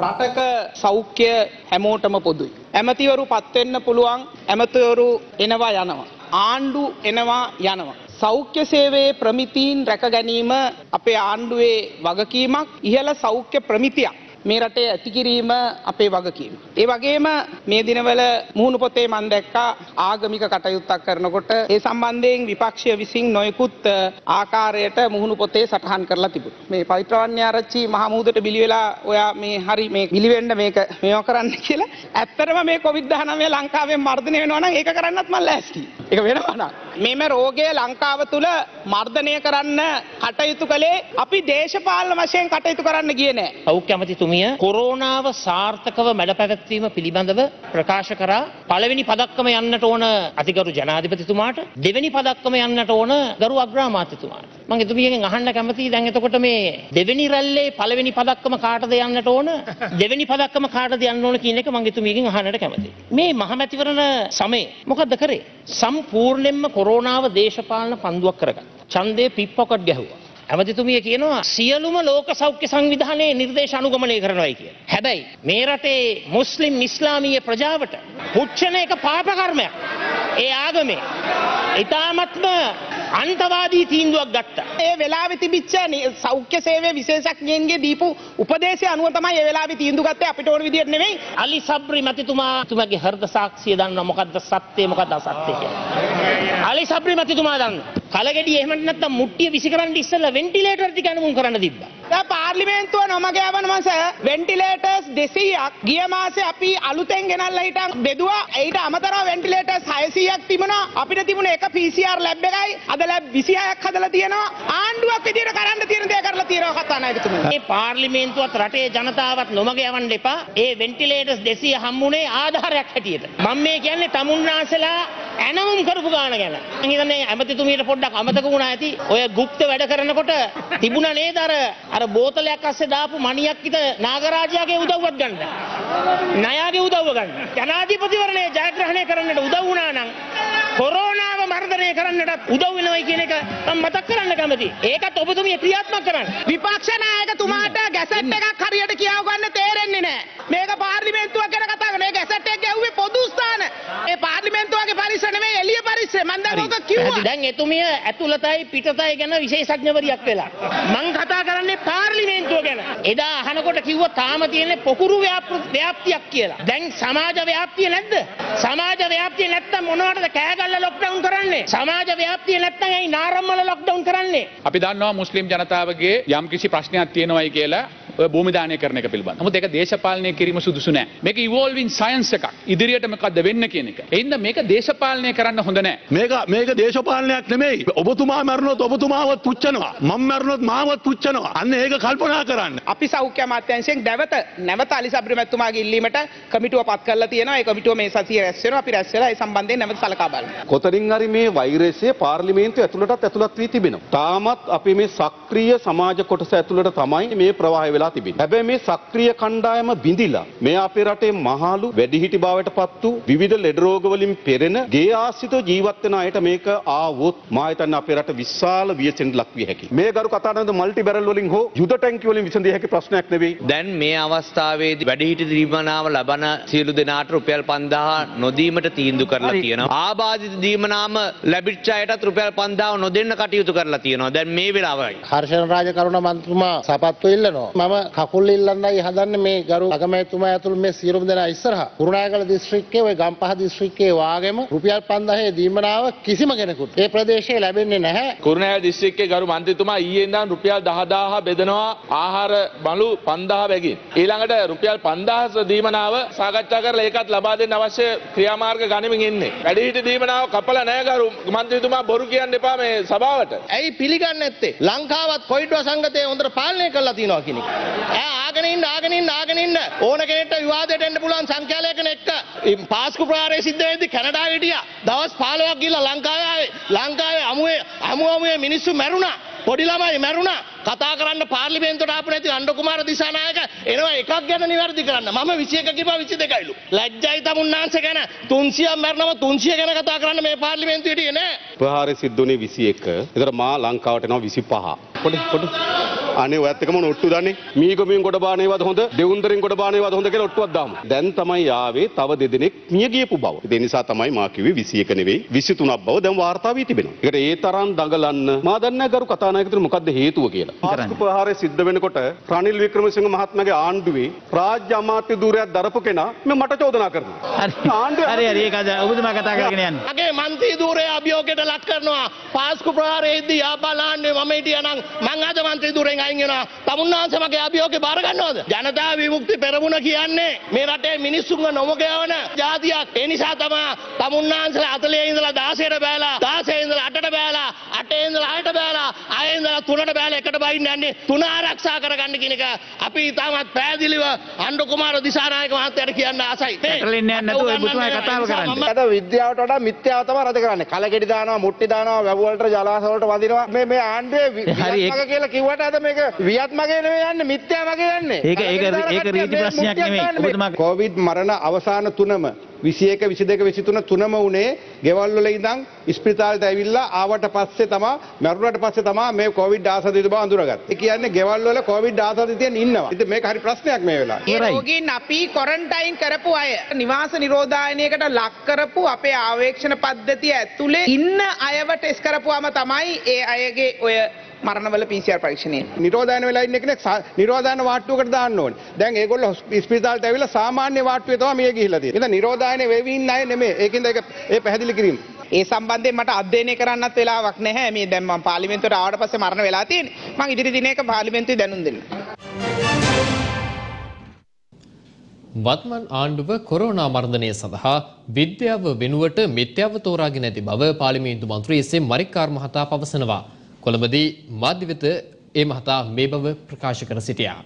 රටක සෞඛ්‍ය හැමෝටම පොදුයි. ඇමතිවරු පත්වෙන්න පුළුවන් ඇමතිවරු එනවා යනවා. ආණ්ඩු එනවා යනවා. සෞඛ්‍ය සේවයේ ප්‍රමිතීන් රැක ගැනීම අපේ ආණ්ඩුවේ වගකීමක් ඉහළ සෞඛ්‍ය ප්‍රමිතියක්. මේ රටේ ඇති කිරීම අපේ වගකීම. ඒ වගේම මේ දිනවල මුහුණු පොතේ මම දැක්කා ආගමික කටයුත්තක් කරනකොට ඒ සම්බන්ධයෙන් විපක්ෂය විසින් නොයෙකුත් ආකාරයට මුහුණු පොතේ සටහන් කරලා තිබුණා. මේ පවිත්‍රවන්‍ය ආරච්චි මහමුදට බිලි වෙලා ඔයා මේ හරි මේ බිලි වෙන්න මේක මේව කරන්න කියලා. ඇත්තටම මේ COVID-19 ලංකාවෙන් මර්ධනය වෙනවා නම් ඒක කරන්නත් මම ලෑස්ති. ඒක වෙනවා නම්. මෙම රෝගය ලංකාව තුල මර්ධනය කරන්න කටයුතු කළේ අපි දේශපාලන වශයෙන් කටයුතු කරන්න ගියේ නෑ. සෞඛ්‍ය අමාත්‍යතුමිය කොරෝනාව සාර්ථකව මැඩ පැවැත්වීම පිළිබඳව ප්‍රකාශ කරා පළවෙනි පදක්කම යන්නට ඕන අතිගරු ජනාධිපතිතුමාට දෙවෙනි පදක්කම යන්නට ඕන ගරු අග්‍රාමාත්‍යතුමාට. මම එතුමියගෙන් අහන්න කැමතියි දැන් එතකොට මේ දෙවෙනි රැල්ලේ පළවෙනි පදක්කම කාටද යන්නට ඕන දෙවෙනි පදක්කම කාටද යන්න ඕන කියන එක මම එතුමියගෙන් අහන්නට කැමතියි. මේ මහමැතිවරණ සමයේ මොකද්ද කරේ? සම්පූර්ණයෙන්ම කොරෝනාව දේශපාලන පන්දුවක් කරගත්තා. ඡන්දේ පිප්පොකට් ගැහුවා. ඇමතිතුමිය කියනවා සියලුම ලෝක සෞඛ්‍ය සංවිධානයේ නිර්දේශ අනුගමනය කරනවායි කිය. හැබැයි මේ රටේ මුස්ලිම් ඉස්ලාමීය ප්‍රජාවට පුච්චන එක පාප කර්මයක්. ඒ ආගමේ ඊ타මත්ම අන්තවාදී තීන්දුවක් ගත්තා. ඒ වෙලාවේ තිබිච්ච සෞඛ්‍ය සේවය විශේෂඥයන්ගේ දීපු උපදේශය අනුව තමයි ඒ වෙලාවේ තීන්දුව ගත්තේ අපිට ඕන විදියට නෙවෙයි. අලි සබ්රි මැතිතුමා තුමාගේ හෘද සාක්ෂිය දන්නවා මොකද්ද සත්‍ය මොකද්ද අසත්‍ය කියලා. අලි සබ්රි මැතිතුමා දන්නවා. කලගෙඩිය එහෙම නැත්නම් මුට්ටිය විසි කරන්න ඉස්සෙල්ලා වෙන්ටිලේටර් ටික අනුමුන් කරන්න තිබ්බා. පාර්ලිමේන්තුව නොමගෑවන මස වෙන්ටිලේටර්ස් දෙසීයක්. ගිය මාසේ අපි අලුතෙන් ගෙනල්ලා හිටන් බෙදුවා. ඒට අමතරව වෙන්ටිලේටර්ස් 600ක් තිබුණා. අපිට තිබුණේ එක PCR ලැබ් එකයි. අද ලැබ් 26ක් හදලා තියෙනවා. ආණ්ඩුවක් විදියට කරන්න තියෙන දේ කරලා තියෙනවා කතානායකතුමනි මේ පාර්ලිමේන්තුවත් රටේ ජනතාවත් නොමගෑවන්න එපා. ඒ වෙන්ටිලේටර්ස් 200 හම්බුනේ ආධාරයක් හැටියට. මම මේ කියන්නේ තමුන්නාසලා ඇනවුම් කරපු ගාන ගැන. හිතන්නේ ඇමතිතුමීට පොඩ්ඩක් අමතක වුණා ඇති. ඔය ගුප්ත වැඩ කරනකොට තිබුණා නේද අර අර බෝතලයක් අස්සේ දාපු මණියක් විතර නාගරාජයාගේ උදව්වක් ගන්න. ණයාගේ උදව්ව ගන්න. ජනාධිපතිවරණය ජයග්‍රහණය කරන්නට උදව් වුණා නම් කොරෝනාව මර්ධනය කරන්නට උදව් වෙනවයි කියන එක මම මතක් කරන්න කැමතියි. ඒකත් ඔබතුමිය ක්‍රියාත්මක කරන්න. විපක්ෂ නායකතුමාට ගැසට් එකක් හරියට කියව ගන්න තේරෙන්නේ නැහැ. මේක පාර්ලිමේන්තුවක් ගැන කතා කරන. මේ ගැසට් එක ගැහුවේ පොදු ස්ථාන. ඒ පාර්ලිමේන්තුවගේ පරිසර නෙමෙයි එළිය පරිසර. මම දැන් ඕක කිව්වා. දැන් එතුමිය ඇතුළතයි පිටතයි ගැන විශේෂඥවරියක් වෙලා. මං කතා කරන්නේ පාර්ලිමේන්තුව ගැන. එදා අහනකොට කිව්වා තාම තියෙන්නේ පොකුරු ව්‍යාප්තියක් කියලා. දැන් සමාජ ව්‍යාප්තිය නැද්ද? සමාජ ව්‍යාප්තිය නැත්තම් මොනවටද කෑගල්ල ලොක්ඩවුන් කරන්නේ? සමාජ ව්‍යාප්තිය නැත්තම් ඇයි නාරම්මල ලොක්ඩවුන් කරන්නේ? අපි දන්නවා මුස්ලිම් ජනතාවගේ යම් කිසි ප්‍රශ්නයක් තියෙනවයි කියලා ඔය භූමිදානය කරන එක පිළිබඳ. නමුත් ඒක දේශපාලනය කිරීම සුදුසු නෑ. මේක ඉවෝල්වින් සයන්ස් එකක්. ඉදිරියට මොකද්ද වෙන්න කියන එක. එයින්ද මේක දේශපාලනය කරන්න හොඳ නෑ. මේක මේක දේශපාලනයක් නෙමෙයි. ඔබතුමා මැරුණොත් ඔබතුමාවත් පුච්චනවා. මම මැරුණොත් මාවත් පුච්චනවා. අන්න ඒක කල්පනා කරන්න. අපි සෞඛ්‍ය අමාත්‍යාංශයෙන් නැවත නැවත අලි සබ්‍රි මැතිතුමාගේ ඉල්ලීමට කමිටුව පත් කරලා තියෙනවා. ඒ කමිටුව මේ සතියේ රැස් වෙනවා. අපි රැස් වෙලා ඒ සම්බන්ධයෙන් නැවත සලකා බලමු. කොතරින් හරි මේ වෛරසය පාර්ලිමේන්තුව ඇතුළටත් ඇතුළත් වී තිබෙනවා. තාමත් අපි මේ සක්‍රීය සමාජ කොටස ඇතුළට තමයි මේ ප්‍රවාහය වෙලා තිබෙන්නේ. හැබැයි මේ සක්‍රීය කණ්ඩායම බිඳිලා මේ අපේ රටේ මහලු වැඩිහිටි බවට පත් වූ විවිධ ලෙඩ රෝග වලින් පෙරෙන ගේ ආශ්‍රිතව ජීවත් වෙන අයට මේක ආවොත් මා හිතන්නේ අපේ රට විශාල වියසෙන් ලක් විය හැකියි. මේ ගරු කතානන්ද මල්ටි බැරල් වලින් හෝ යුද ටැංකිය වලින් විසඳිය හැකි ප්‍රශ්නයක් නෙවෙයි. දැන් මේ අවස්ථාවේදී වැඩිහිටි දීමනාව ලබන සියලු දෙනාට රුපියල් 5000 නොදීමට තීන්දුව කරලා තියෙනවා. ආබාධිත දීමනාම ලැබිච්ච අයටත් රුපියල් 5000 නොදෙන්න කටයුතු කරලා තියෙනවා. දැන් මේ වෙලාවයි. හර්ෂණ රාජකරුණ මන්ත්‍රීතුමා සපත්තු ඉල්ලනවා. මම කකුල් ඉල්ලන්නයි හදන්නේ මේ ගරු අගමැතිතුමා ඇතුළු මේ සියලුම දෙනා ඉස්සරහා. කුරුණෑගල දිස්ත්‍රික්කයේ ওই ගම්පහ දිස්ත්‍රික්කයේ වාගෙම රුපියල් 5000 දීමනාව කිසිම කෙනෙකුට ඒ ප්‍රදේශයේ ලැබෙන්නේ නැහැ. කුරුණෑගල දිස්ත්‍රික්කයේ ගරු මන්ත්‍රීතුමා ඊයේ ඉඳන් රුපියල් 10000 බෙදනවා ආහාර බලු 5000 බැගින්. ඊළඟට රුපියල් 5000 දීමනාව සාකච්ඡා කරලා ඒකත් ලබා දෙන්න අවශ්‍ය ක්‍රියාමාර්ග ගනිමින් ඉන්නේ. වැඩිහිටි දීමනාව කපලා නැහැ ගරු මන්ත්‍රීතුමා බොරු කියන්න එපා මේ සභාවට. ඇයි පිළිගන්නේ නැත්තේ? ලංකාවත් කොයිඩ් වසංගතය හොඳට පාලනය කරලා තියෙනවා කියන එක. ඈ ආගෙන ඉන්න ආගෙන ඉන්න ආගෙන ඉන්න ඕන කෙනෙක්ට විවාදයට එන්න පුළුවන් සංඛ්‍යාලයකන එක්ක පාස්කු ප්‍රහාරය සිද්ධ වෙද්දි කැනඩාවේ හිටියා. දවස් 15ක් ගිහලා ලංකාවේ ආවේ. ලංකාවේ අමුවේ අමු අමුවේ මිනිස්සු මැරුණා. පොඩි ළමයි මැරුණා. කතා කරන්න පාර්ලිමේන්තුවට ආපු නැති අණ්ඩු කුමාර දිසානායක එනවා එකක් ගැන නිවැරදි කරන්න. මම 21 කිව්වා 22යිලු. ලැජ්ජයි තමුන්නාංශ ගැන 300ක් මැරනම 300 ගැන කතා කරන්න මේ පාර්ලිමේන්තුවේ හිටියේ නෑ. ප්‍රහාරය සිද්ධ වුණේ 21. ඒතර මා ලංකාවට එනවා 25. පොඩි පොඩි. අනේ ඔයත් එක මොන ඔට්ටු දන්නේ. මීගොමින් ගොඩ බානේවද හොඳ දෙවුන්දරින් ගොඩ බානේවද හොඳ කියලා ඔට්ටුවක් දාමු. දැන් තමයි ආවේ තව දෙදෙනෙක් මිය ගියපු බව. ඒ නිසා තමයි මා කිව්වේ 21 නෙවෙයි 23ක් බව. දැන් වාර්තා වී තිබෙනවා. ඒකට ඒ තරම් දඟලන්න මා දන්නේ ගරු කතානායකතුමා මොකද්ද හේතුව කියලා. ආස්තු ප්‍රහාරය සිද්ධ වෙනකොට රනිල් වික්‍රමසිංහ මහත්මයාගේ ආණ්ඩුවේ රාජ්‍ය අමාත්‍ය ධූරයක් දරපු කෙනා මේ මට චෝදනා කරනවා. හරි. හරි ඒක ඔබතුමා කතා කරගෙන යන්න. මගේ මන්ත්‍රී ධූරය අභියෝගයට ලක් කරනවා. පාස්කු ප්‍රහාරයේදී යාපාලාන්නේ මම හිටියානම් මං අද මන්ත්‍රී ධූරයෙන් අයින් වෙනවා. තමුන්නාන්සේ මගේ අභියෝගේ බාර ගන්නවද? ජනතා විමුක්ති පෙරමුණ කියන්නේ මේ රටේ මිනිස්සුන්ව නොමගයවන ජාතියක්. ඒ නිසා තමයි තමුන්නාන්සලා 40 ඉඳලා 16ට බෑලා 16 ඉඳලා 8ට බෑලා 8 ඉඳලා 6ට බෑලා 6 ඉඳලා 3ට බෑලා එකට බයින්න යන්නේ තුන ආරක්ෂා කරගන්න කියන එක අපි තාමත් පැහැදිලිව අණ්ඩු කුමාර දිසානායක මහත්තයාට කියන්න ආසයි. පැටලෙන්නේ නැතුව ඔබතුමා කතාව කරන්න. අද විද්‍යාවට වඩා මිත්‍යාව තමයි රද කරන්නේ. කලගෙඩි දානවා මුට්ටි දානවා වැව් වලට ජලාශ වලට වදිනවා. මේ මේ ආණ්ඩුවේ වියත්මග කියලා කිව්වට අද මේක වියත්මගේ නෙවෙයි යන්නේ මිත්‍යා මගේ යන්නේ ඒක ඒක ඒක රීති ප්‍රශ්නයක් නෙමෙයි ඔබතුමා කොවිඩ් මරණ අවසාන තුනම 21 22 23 තුනම උනේ ගෙවල් වල ඉඳන් ස්පිරිතාලට ඇවිල්ලා ආවට පස්සේ තමා මරුණට පස්සේ තමා මේ කොවිඩ් ආසාදිත බව අඳුරගත්තේ. ඒ කියන්නේ ගෙවල් වල කොවිඩ් ආසාදිතයන් ඉන්නවා. ඉතින් මේක හරි ප්‍රශ්නයක් මේ වෙලාවේ. ඒ රෝගීන් අපි කොරන්ටයින් කරපු අය නිවාස නිරෝධායනයකට ලක් කරපු අපේ ආවේක්ෂණ පද්ධතිය ඇතුලේ ඉන්න අයව ටෙස්ට් කරපුවාම තමයි ඒ අයගේ ඔය මරණවල PCR පරීක්ෂණය. නිරෝධායන වෙලා ඉන්න කෙනෙක් නිරෝධායන වාට්ටුවකට දාන්න ඕනේ. දැන් ඒගොල්ලෝ ස්පිරිතාලට ඇවිල්ලා සාමාන්‍ය වාට්ටුවේ තමයි මිය ගිහිල්ලා තියෙන්නේ. ඉතින් නිරෝධායන වෙවි ඉන්න අය නෙමෙයි. ඒකින්ද ඒක ඒ පැහැදිලි කිරීම. ඒ සම්බන්ධයෙන් මට අධ්‍යයනය කරන්නත් වෙලාවක් නැහැ. මේ දැන් මම පාර්ලිමේන්තුවට ආවට පස්සේ මරණ වෙලා තියෙන්නේ. මම ඉදිරි දිනයක පාර්ලිමේන්තුවේ දැනුම් දෙන්න. වත්මන් ආණ්ඩුව කොරෝනා මර්ධනය සඳහා විද්‍යාව වෙනුවට මිත්‍යාව තෝරාගෙන ඇති බව පාර්ලිමේන්තු මන්ත්‍රී එස්.එම්. මරික්කාර් මහතා පවසනවා. කොළඹදී මාධ්‍ය වෙත ඒ මහතා මේ බව ප්‍රකාශ කර සිටියා.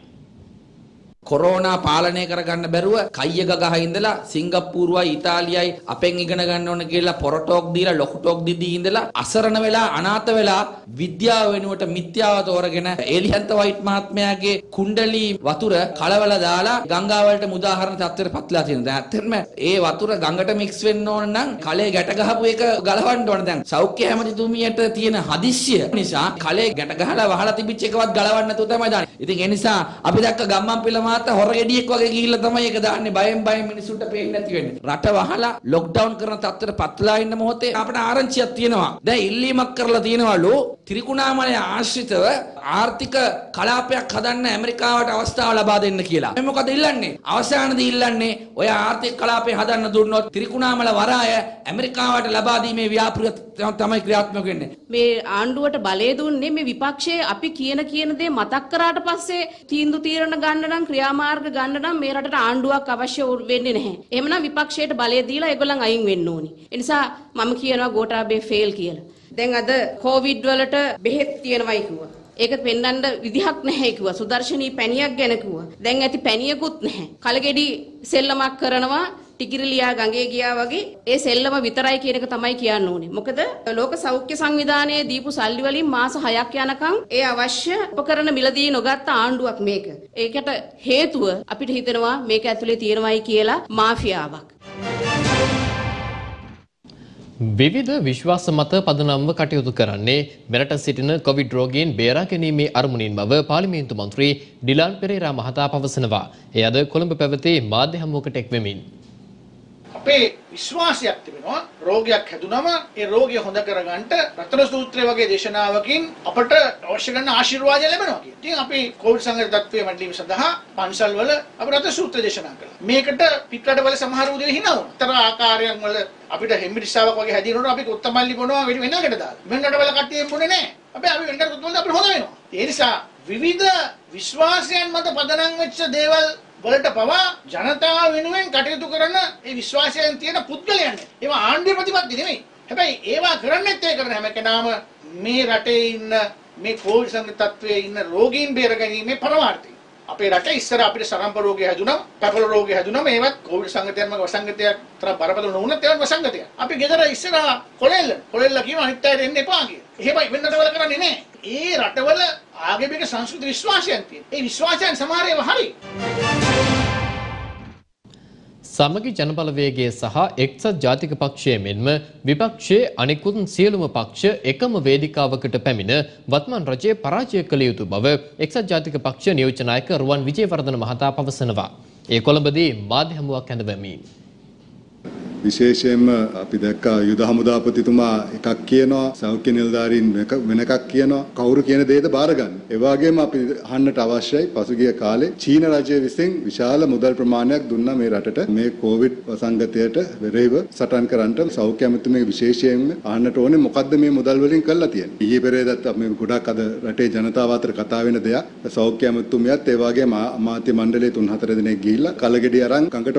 කොරෝනා පාලනය කරගන්න බැරුව කයියක ගහ ඉඳලා සිංගප්පූරුවයි ඉතාලියයි අපෙන් ඉගෙන ගන්න ඕන කියලා පොරටෝක් දීලා ලොකු ටෝක් දීදී ඉඳලා අසරණ වෙලා අනාථ වෙලා විද්‍යාව වෙනුවට මිත්‍යාව තෝරගෙන එලිහන්ත වයිට් මහත්මයාගේ කුණ්ඩලී වතුර කලවල දාලා ගංගාවලට මුදාහරණ තත්ත්වයට පත්ලා තියෙනවා. දැන් ඇත්තටම ඒ වතුර ගඟට මික්ස් වෙන්න ඕන නම් කලේ ගැට ගහපු එක ගලවන්න ඕන. දැන් සෞඛ්‍ය හැමතිතුමියට තියෙන හදිස්සිය නිසා කලේ ගැට ගහලා වහලා තිබිච්ච එකවත් ගලවන්න නැතුව තමයි දාන්නේ. ඉතින් ඒ නිසා අපි දැක්ක ගම්මන් පිළ මාත්තා හොර ගෙඩියෙක් වගේ ගිහිල්ලා තමයි ඒක දාන්නේ. බයෙන් බයෙන් මිනිස්සුන්ට පේන්නේ නැති වෙන්නේ. රට වහලා ලොක්ඩවුන් කරන තත්ත්වයට පත්ලා ඉන්න මොහොතේ අපිට ආරංචියක් තියෙනවා. දැන් ඉල්ලීමක් කරලා තියෙනවලු ත්‍රිකුණාමලය ආශ්‍රිතව ආර්ථික කලාපයක් හදන්න ඇමරිකාවට අවස්ථාව ලබා දෙන්න කියලා. මේ මොකද ඉල්ලන්නේ? අවසානයේදී ඉල්ලන්නේ ඔය ආර්ථික කලාපය හදන්න දුන්නොත් ත්‍රිකුණාමල වරාය ඇමරිකාවට ලබා දීමේ ව්‍යාපෘතිය තමයි ක්‍රියාත්මක වෙන්නේ. මේ ආණ්ඩුවට බලය දුන්නේ මේ විපක්ෂයේ අපි කියන කියන දේ මතක් කරාට පස්සේ තීන්දුව తీරන ගන්න නම් ක්‍රියාමාර්ග ගන්න නම් මේ රටට ආණ්ඩුවක් අවශ්‍ය වෙන්නේ නැහැ. එහෙමනම් විපක්ෂයට බලය දීලා ඒගොල්ලන් අයින් වෙන්න ඕනි. ඒ නිසා මම කියනවා ගෝඨාභය ෆේල් කියලා. දැන් අද කොවිඩ් වලට බෙහෙත් තියෙනවයි කිව්වා. ඒක පෙන්වන්න විදිහක් නැහැ කිව්වා. සුදර්ශනී පැණියක් ගැන කිව්වා. දැන් ඇති පැණියකුත් නැහැ. කලගෙඩි සෙල්ලමක් කරනවා ටිකිරිලියා ගඟේ ගියා වගේ ඒ සෙල්ලම විතරයි කියන එක තමයි කියන්න ඕනේ. මොකද ලෝක සෞඛ්‍ය සංවිධානයේ දීපු සල්ලි වලින් මාස 6ක් යනකම් ඒ අවශ්‍ය උපකරණ මිලදී නොගත්ත ආණ්ඩුවක් මේක. ඒකට හේතුව අපිට හිතෙනවා මේක ඇතුලේ තියෙනවයි කියලා මාෆියාවක්. විවිධ විශ්වාස මත පදනම්ව කටයුතු කරන්නේ මෙරට සිටින කොවිඩ් රෝගීන් බේරා ගැනීමේ අරමුණින් බව පාර්ලිමේන්තු මන්ත්‍රී ඩිලාන් පෙරේරා මහතා පවසනවා. එය අද කොළඹ පැවති මාධ්‍ය හමුවකට එක් වෙමින්. අපේ විශ්වාසයක් තිබෙනවා රෝගයක් හැදුනම ඒ රෝගය හොඳ කරගන්නට රත්න සූත්‍රය වගේ දේශනාවකින් අපට අවශ්‍ය කරන ආශිර්වාදය ලැබෙනවා කියන. ඉතින් අපි කොවිඩ් සංගත තත්ත්වයේ මැඩලීම සඳහා පන්සල් වල අපි රත්න සූත්‍ර දේශනා කළා. මේකට පිටරට වල සමහර උදේ හිනා වුණා. තර ආකාරයන් වල අපිට හෙම්බිරිස්සාවක් වගේ හැදිනකොට අපි කොත්තමල්ලි බොනවා වෙන වෙනකට දාලා. වෙනකට වල කට්ටියෙන් බොන්නේ නැහැ. අපි අපි වෙනකට කොත්තමල්ලි අපිට හොඳ වෙනවා. ඒ නිසා විවිධ විශ්වාසයන් මත පදනම් වෙච්ච දේවල් වලට පවා ජනතාව වෙනුවෙන් කටයුතු කරන ඒ විශ්වාසයෙන් තියෙන පුද්ගලයන්. ඒවා ආණ්ඩුවේ ප්‍රතිපත්ති නෙමෙයි. හැබැයි ඒවා කරන්නෙත් ඒ කරන හැම කෙනාම මේ රටේ ඉන්න මේ කොවිඩ් සංගත තත්ත්වයේ ඉන්න රෝගීන් බේරගැනීමේ පරමාර්ථය. අපේ රටේ ඉස්සර අපිට සරම්ප රෝගය හැදුනම්, පැපල රෝගය හැදුනම් ඒවත් කොවිඩ් සංගතයන්ම වසංගතයක් තර බරපතල නොවුනත් ඒවත් වසංගතයක්. අපි ගෙදර ඉස්සර කොලෙල්ල කොලෙල්ල කියව අනිත් අයට එන්න එපා කියලා. එහෙමයි වෙන රටවල කරන්නේ නැහැ. ඒ රටවල ආගමික සංස්කෘති විශ්වාසයන් තියෙන. ඒ විශ්වාසයන් සමහර ඒවා හරි. සමගි ජනබලවේගය සහ එක්සත් ජාතික පක්ෂය මෙන්ම විපක්ෂයේ අනෙකුත් සියලුම පක්ෂ එකම වේදිකාවකට පැමිණ වත්මන් රජය පරාජය කළ යුතු බව එක්සත් ජාතික පක්ෂ නියෝජ්‍ය නායක රුවන් විජේවර්ධන මහතා පවසනවා. ඒ කොළඹදී මාධ්‍ය හමුවක් ඇඳවමින්. විශේෂයෙන්ම අපි දැක්කා යුද හමුදාපතිතුමා එකක් කියනවා සෞඛ්‍ය නිලධාරීන් වෙන එකක් කියනවා කවුරු කියන දේද බාරගන්න. ඒ වගේම අපි අහන්නට අවශ්‍යයි පසුගිය කාලේ චීන රජය විසින් විශාල මුදල් ප්‍රමාණයක් දුන්නා මේ රටට මේ කොවිඩ් වසංගතයට වෙරෙහිව සටන් කරන්නට සෞඛ්‍ය අමාත්‍යාංශයේ විශේෂයෙන්ම අහන්නට ඕනේ මොකද්ද මේ මුදල් වලින් කරලා තියෙන්නේ. ඊයේ පෙරේදත් මේ ගොඩක් අද රටේ ජනතාව අතර කතා වෙන දෙයක්. සෞඛ්‍ය අමාත්‍යාංශයත් ඒ වගේම අමාත්‍ය මණ්ඩලයේ 3-4 දෙනෙක් ගිහිල්ලා කලගෙඩි අරන් කඟට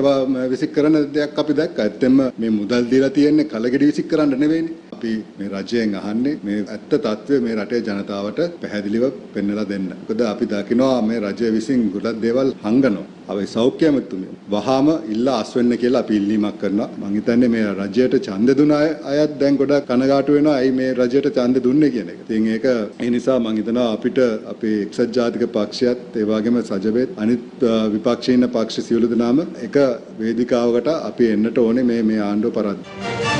විසික් කරන දෙයක් අපි දැක්කා. ඇත්තෙන්ම මේ මුදල් දීලා තියෙන්නේ කලගෙඩි විසික් කරන්න නෙවෙයිනේ. අපි මේ රජයෙන් අහන්නේ මේ ඇත්ත తත්වය මේ රටේ ජනතාවට පැහැදිලිව පෙන්වලා දෙන්න. මොකද අපි දකිනවා මේ රජය විසින් ගොඩක් දේවල් හංගනවා. අපි සෞඛ්‍ය අමාත්‍යතුමිය වහාම ඉල්ලා අස්වෙන්න කියලා අපි ඉල්ලීමක් කරනවා. මං හිතන්නේ මේ රජයට ඡන්ද දුන අයත් දැන් ගොඩක් කනගාටු වෙනවා. ඇයි මේ රජයට ඡන්ද දුන්නේ කියන එක. ඉතින් ඒක ඒ නිසා මං හිතනවා අපිට අපේ එක්සත් ජාතික පක්ෂයත් ඒ වගේම සජබෙත් අනිත් විපක්ෂීන පක්ෂ සියලු දෙනාම එක වේදිකාවකට අපි එන්නට ඕනේ මේ මේ ආණ්ඩුව පරද්ද.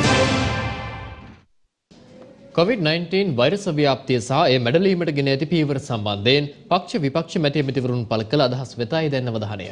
COVID-19 වෛරස ව්‍යාප්තිය සහ ඒ මැඩලීමට ගෙන ඇති පීවර සම්බන්ධයෙන් පක්ෂ විපක්ෂ මැති ඇමතිවරුන් පළ කළ අදහස් වෙතයි දැන් අවධානය.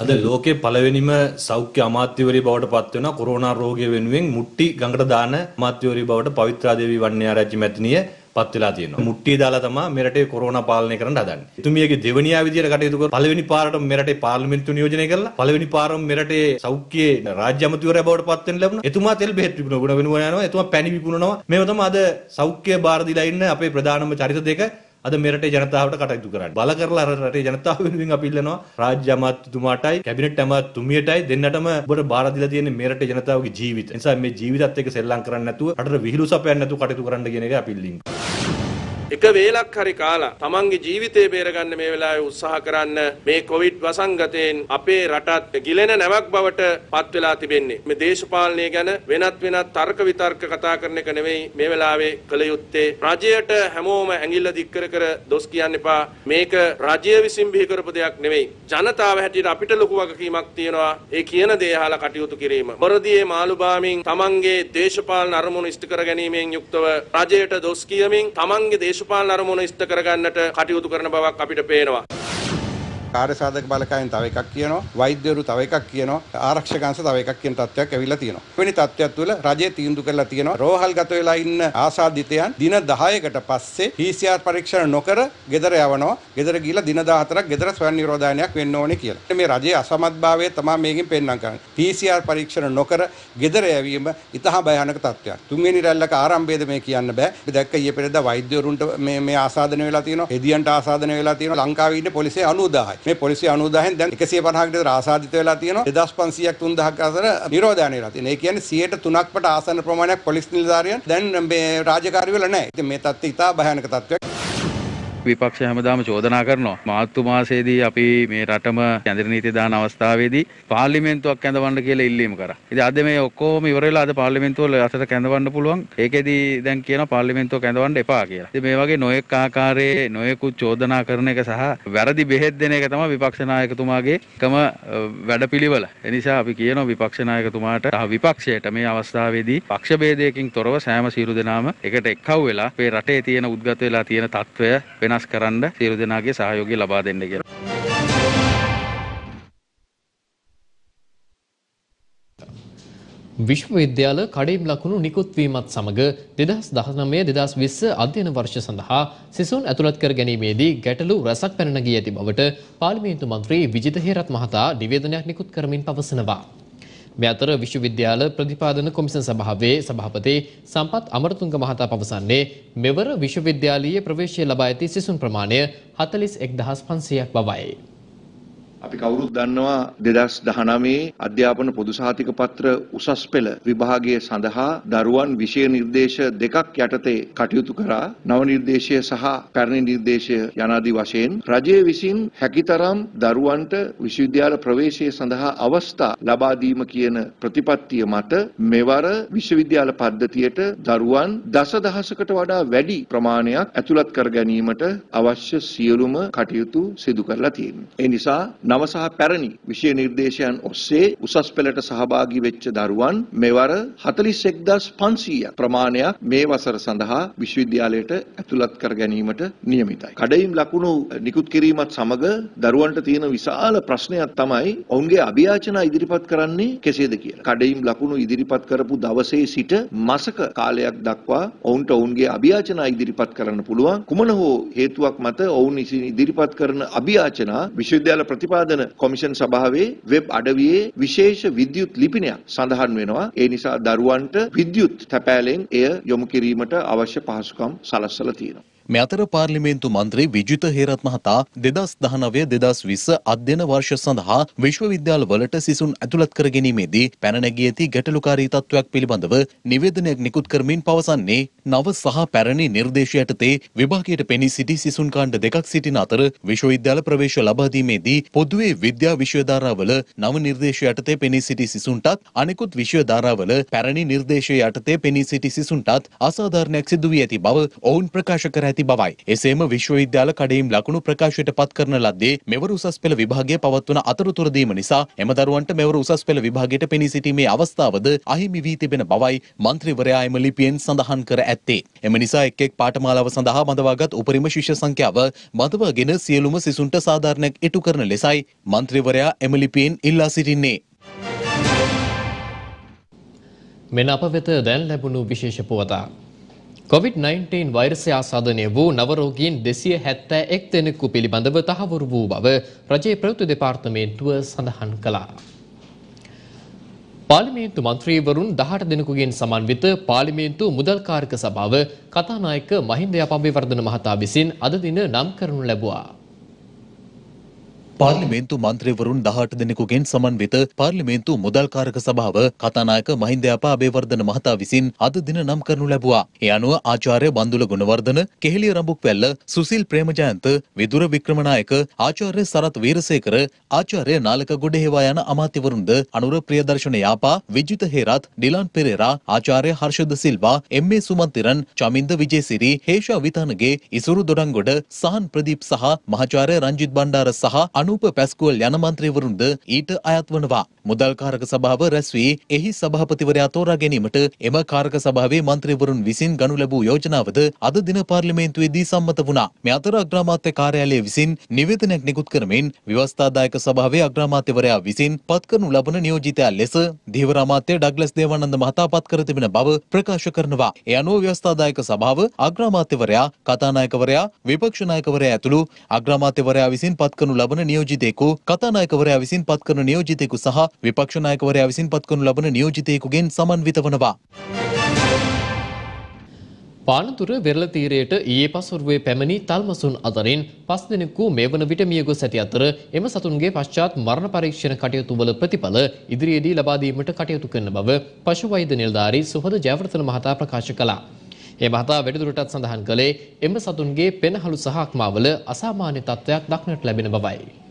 අද ලෝකේ පළවෙනිම සෞඛ්‍ය අමාත්‍යවරී බවට පත් වෙන කොරෝනා රෝගය වෙනුවෙන් මුට්ටි ගඟට දාන අමාත්‍යවරී බවට පවිත්‍රා දේවී වන්‍යාරච්චි මැතිණිය පත් වෙලා තියෙනවා. මුට්ටිය දාලා තමයි මේ රටේ කොරෝනා පාලනය කරන්න හදන්නේ. එතුමියගේ දෙවනියා විදියට කටයුතු කර පළවෙනි පාරට මේ රටේ පාර්ලිමේන්තු නියෝජනය කළා. පළවෙනි පාරම මේ රටේ සෞඛ්‍ය රාජ්‍ය අමාත්‍යවරයා බවට පත් වෙන්න ලැබුණා. එතුමා තෙල් බෙහෙත් විකුණන ගුණ වෙනුව යනවා. එතුමා පැණි විකුණනවා. මේව තමයි අද සෞඛ්‍ය බාර දීලා ඉන්න අපේ ප්‍රධානම චරිත දෙක අද මේ රටේ ජනතාවට කටයුතු කරන්නේ. බල කරලා රටේ ජනතාව වෙනුවෙන් අපි ඉල්ලනවා රාජ්‍ය අමාත්‍යතුමාටයි කැබිනට් අමාත්‍යතුමියටයි දෙන්නටම ඔබට බාර දීලා තියෙන්නේ මේ රටේ ජනතාවගේ ජීවිත. ඒ නිසා මේ ජීවිතත් එක්ක සෙල්ලම් කරන්නේ නැතුව රටට විහිළු සපයන්නේ නැතුව කටයුතු කරන්න කියන එක අපි ඉල්ලින්නේ. එක වේලක් හරි කාලා තමන්ගේ ජීවිතය බේරගන්න මේ වෙලාවේ උත්සාහ කරන්න මේ කොවිඩ් වසංගතයෙන් අපේ රටත් ගිලෙන නැවක් බවට පත් වෙලා තිබෙන්නේ. මේ දේශපාලනය ගැන වෙනත් වෙනත් තර්ක විතර්ක කතා කරන එක නෙවෙයි මේ වෙලාවේ කළ යුත්තේ. රජයට හැමෝම ඇඟිල්ල දික් කර කර දොස් කියන්න එපා. මේක රජය විසින් බිහි කරපු දෙයක් නෙවෙයි. ජනතාව හැටියට අපිට ලොකු වගකීමක් තියෙනවා. ඒ කියන දේ අහලා කටයුතු කිරීම. බොරදියේ මාළුබාමින් තමන්ගේ දේශපාලන අරමුණු ඉෂ්ට කර ගැනීමෙන් යුක්තව රජයට දොස් කියමින් තමන්ගේ දේශපාලන අරමුණු ඉෂ්ට කරගන්නට කටයුතු කරන බවක් අපිට පේනවා. කාර්ය සාධක බලකායෙන් තව එකක් කියනවා වෛද්‍යවරු තව එකක් කියනවා ආරක්ෂක අංශ තව එකක් කියන තත්ත්වයක් ඇවිල්ලා තියෙනවා. වෙනි තත්ත්වයක් තුළ රජය තීන්දුව කරලා තියෙනවා රෝහල්ගත වෙලා ඉන්න ආසාදිතයන් දින 10කට පස්සේ PCR පරීක්ෂණ නොකර ගෙදර යවනවා. ගෙදර ගිහිල්ලා දින 14ක් ගෙදර ස්වයං නිරෝධායනයක් වෙන්න ඕනේ කියලා. මේ රජයේ අසමත්භාවය තමයි මේකෙන් පෙන්වන්න කරන්නේ. PCR පරීක්ෂණ නොකර ගෙදර යැවීම ඉතහා භයානක තත්ත්වයක්. තුන්වෙනි රැල්ලක ආරම්භයේද මේ කියන්න බෑ. අපි දැක්ක ඊයේ පෙරේදා වෛද්‍යවරුන්ට මේ මේ ආසාදනය වෙලා තියෙනවා. හෙදියන්ට ආසාදනය වෙලා තියෙනවා. ලංකාවේ ඉන්න පොලිසිය 90000යි. මේ පොලිසිය 90000න් දැන් 150කට විතර ආසාදිත වෙලා තියෙනවා 2500ක් 3000ක් අතර නිරෝධායන වෙලා තියෙනවා. ඒ කියන්නේ 103ක් වට ආසන්න ප්‍රමාණයක් පොලිස් නිලධාරියන් දැන් මේ රාජකාරී වෙලා නැහැ. ඉතින් මේ තත්ත්වය ඉතා භයානක තත්ත්වයක්. විපක්ෂ හැමදාම චෝදනා කරනවා මාර්තු මාසයේදී අපි මේ රටම කැඳිරි නීති දාන අවස්ථාවේදී පාර්ලිමේන්තුවක් කැඳවන්න කියලා ඉල්ලීම කරා. ඉතින් අද මේ ඔක්කොම ඉවර වෙලා අද පාර්ලිමේන්තුව වල අතට කැඳවන්න පුළුවන්. ඒකෙදී දැන් කියනවා පාර්ලිමේන්තුව කැඳවන්න එපා කියලා. ඉතින් මේ වගේ නොයෙක් ආකාරයේ නොයෙකුත් චෝදනා කරන එක සහ වැරදි බෙහෙත් දෙන එක තමයි විපක්ෂ නායකතුමාගේ එකම වැඩපිළිවෙල. ඒ නිසා අපි කියනවා විපක්ෂ නායකතුමාට සහ විපක්ෂයට මේ අවස්ථාවේදී පක්ෂ ભેදයකින් තොරව සෑම සියලු දෙනාම එකට එක්කව් වෙලා අපේ රටේ තියෙන උද්ගත වෙලා තියෙන තත්ත්වය වෙනස් කරන්න සියලු දෙනාගේ සහයෝගය ලබා දෙන්න කියලා. විශ්වවිද්‍යාල කඩේම් ලකුණු නිකුත්වීමත් සමග දෙදස් දහනමය දෙදස් විස්ස අධ්‍යයන වර්ෂ සඳහා සිසුන් ඇතුළත් කර ගැනීමේදී ගැටලු රැසක් පැන ගී ඇති බවට පාර්ලිමේන්තු මන්ත්‍රී විජිත හේරත් මහතා නිවේදනයක් නිකුත් කරමින් පවසනවා. මේ අතර විශ්වවිද්‍යාල ප්‍රතිපාදන කොමිසම් සභාවේ සභාපති සම්පත් අමරතුංග මහතා පවසන්නේ මෙවර විශ්වවිද්‍යාලීය ප්‍රවේශය ලබා ඇති සිසුන් ප්‍රමාණය 41500ක් බවයි. අපි කවුරුත් දන්නවා 2019 අධ්‍යාපන පොදු සහතික පත්‍ර උසස් පෙළ විභාගය සඳහා දරුවන් විෂය නිර්දේශ දෙකක් යටතේ කටයුතු කරා නව නිර්දේශය සහ පැරණි නිර්දේශය යනාදී වශයෙන් රජය විසින් හැකිතරම් දරුවන්ට විශ්වවිද්‍යාල ප්‍රවේශය සඳහා අවස්ථා ලබා දීම කියන ප්‍රතිපත්තිය මත මෙවර විශ්වවිද්‍යාල පද්ධතියට දරුවන් දසදහසකට වඩා වැඩි ප්‍රමාණයක් ඇතුළත් කර ගැනීමට අවශ්‍ය සියලුම කටයුතු සිදු කරලා තියෙනවා. ඒ නිසා නව සහ පැරණි විෂය නිර්දේශයන් ඔස්සේ උසස් පෙළට සහභාගී වෙච්ච දරුවන් මෙවර 41500ක් ප්‍රමාණයක් මේ වසර සඳහා විශ්වවිද්‍යාලයට ඇතුළත් කර ගැනීමට නියමිතයි. කඩයිම් ලකුණු නිකුත් කිරීමත් සමග දරුවන්ට තියෙන විශාල ප්‍රශ්නයක් තමයි ඔවුන්ගේ අභියාචනා ඉදිරිපත් කරන්නේ කෙසේද කියලා. කඩයිම් ලකුණු ඉදිරිපත් කරපු දවසේ සිට මාසක කාලයක් දක්වා ඔවුන්ට ඔවුන්ගේ අභියාචනා ඉදිරිපත් කරන්න පුළුවන්. කුමන හෝ හේතුවක් මත ඔවුන් විසින් ඉදිරිපත් කරන අභියාචනා විශ්වවිද්‍යාල ප්‍රතිපාදන කොමිෂන් සභාවේ වෙබ් අඩවියේ විශේෂ විද්‍යුත් ලිපිනයක් සඳහන් වෙනවා. ඒ නිසා දරුවන්ට විද්‍යුත් තැපෑලෙන් එය යොමු කිරීමට අවශ්‍ය පහසුකම් සලස්සලා තියෙනවා. මේ අතර පාර්ලිමේන්තු මන්ත්‍රී විජිත හේරත් මහතා දෙදස් දහනවය දෙදස් විස්ස අධ්‍යන වර්ෂ සඳහා විශ්වවිද්‍යාල වලට සිසුන් ඇතුළත් කර ගැනීමේදී පැනනැගී ඇති ගැටලුකාරී තත්ත්වයක් පිළිබඳව නිවේදනයක් නිකුත් කරමින් පවසන්නේ නව සහ පැරණි නිර්දේශ යටතේ විභාගයට පෙනී සිටි සිසුන් කාණ්ඩ දෙකක් සිටින අතර විශ්වවිද්‍යාල ප්‍රවේශ ලබා දීමේදී පොදුවේ විද්‍යා විෂය ධාරාවල නව නිර්දේශ යටතේ පෙනී සිටි සිසුන්ටත් අනෙකුත් විෂය ධාරාවල පැරණි නිර්දේශ යටතේ පෙනී සිටි සිසුන්ටත් අසාධාරණයක් සිදු වී ඇති බව ඔවුන් ප්‍රකාශ කර ඇති බවයි. එසේම විශ්වවිද්‍යාල කඩයිම් ලකුණු ප්‍රකාශයට පත් කරන ලද්දේ මෙවර උසස් පෙළ විභාගය පවත්වන අතරතුරදීම නිසා එම දරුවන්ට මෙවර උසස් පෙළ විභාගයට පෙනී සිටීමේ අවස්ථාවද අහිමි වී තිබෙන බවයි මන්ත්‍රීවරයා එම ලිපියෙන් සඳහන් කර ඇත්තේ. එම නිසා එක් එක් පාඨමාලාව සඳහා බඳවාගත් උපරිම ශිෂ්‍ය සංඛ්‍යාව බඳවාගෙන සියලුම සිසුන්ට සාධාරණයක් ඉටු කරන ලෙසයි මන්ත්‍රීවරයා එම ලිපියෙන් ඉල්ලා සිටින්නේ. මෙන අප වෙත දැන් ලැබුණු විශේෂ පුවතක්. COVID-19 වෛරසය ආසාදනය වූ නවරෝගීන් දෙසිය හැත්තෑ එක් දෙනෙකු පිළිබඳව තහවුරු වූ බව රජයේ ප්‍රවෘත්ති දෙපාර්තමේන්තුව සඳහන් කළා. පාර්ලිමේන්තු මන්ත්‍රීවරුන් 18 දෙනෙකුගෙන් සමන්විත පාර්ලිමේන්තු මුදල් කාර්ක සභාව කතානායක මහින්ද යපබේවර්ධන මහතා විසින් අද දින නම් කරනු ලැබුවා. පාර්ලිමේන්තු මන්ත්‍රීවරුන් 18 දෙනෙකුගෙන් සමන්විත පාර්ලිමේන්තු මුදල්කාරක සභාව කතානායක මහින්ද යපා අබේවර්ධන මහතා විසින් අද දින නම් කරනු ලැබුවා. ඒ අනුව ආචාර්ය බන්දුල ගුණවර්ධන, කෙහෙලිය රඹුක්වැල්ල, සුසිල් ප්‍රේමජයන්ත, විදුර වික්‍රමනායක, ආචාර්ය සරත් වීරසේකර, ආචාර්ය නාලක ගොඩහේවා යන අමාත්‍යවරුන්ද අනුර ප්‍රියදර්ශන යාපා, විජිත හේරත්, ඩිලාන් පෙරේරා, ආචාර්ය හර්ෂද සිල්වා, එම්.ඒ. සුමන්තිරන්, චමින්ද විජේසිරි, හේෂා විතානගේ, ඉසුරු දොඩංගොඩ, සහන් ප්‍රදීප් සහ මහාචාර්ය රංජිත් බණ්ඩාර සහ අනූප පැස්කුවල් යන මන්ත්‍රීවරුන්ද ඊට අයත් වනවා. මුදල් කාරක සභාව රැස් වී එහි සභාපතිවරයා තෝරා ගැනීමට එම කාරක සභාවේ මන්ත්‍රීවරුන් විසින් ගනු ලැබූ යෝජනාවද අද දින පාර්ලිමේන්තුවේදී සම්මත වුණා. මේ අතර අග්‍රාමාත්‍ය කාර්යාලය විසින් නිවේදනයක් නිකුත් කරමින් ව්‍යවස්ථාදායක සභාවේ අග්‍රාමාත්‍යවරයා විසින් පත් කරනු ලබන නියෝජිතයා ලෙස ධීවර අමාත්‍ය ඩග්ලස් දේවානන්ද මහතා පත් කර තිබෙන බව ප්‍රකාශ කරනවා. ඒ අනුව ව්‍යවස්ථාදායක සභාව අග්‍රාමාත්‍යවරයා කතානායකවරයා විපක්ෂ නායකවරයා ඇතුළු අග්‍රාමාත්‍යවරයා විසින් පත් කරනු ලබන නියෝජිතයෙකු කතානායකවරයා විසින් පත් කරන නියෝජිතයෙකු සහ විපක්ෂ නායකවරයා විසින් පත් කරනු ලබන නියෝජිතයෙකුගෙන් සමන්විත වනවා. පානතුර වෙරළ තීරයට ඊයේ පසුරුවේ පැමිණි තල්මසුන් අතරින් පස් දෙනෙකු මේ වන විට මිය ගොස් ඇති අතර එම සතුන්ගේ පශ්චාත් මරණ පරීක්ෂණ කටයුතු වල ප්‍රතිඵල ඉදිරියේදී ලබා දීමට කටයුතු කරන බව පශු වෛද්‍ය නිලධාරී සුහද ජයවර්ධන මහතා ප්‍රකාශ කළා. ඒ මහතා වැඩිදුරටත් සඳහන් කළේ එම සතුන්ගේ පෙනහළු සහ අක්මාවල අසාමාන්‍ය තත්ත්වයක් දක්නට ලැබෙන බවයි.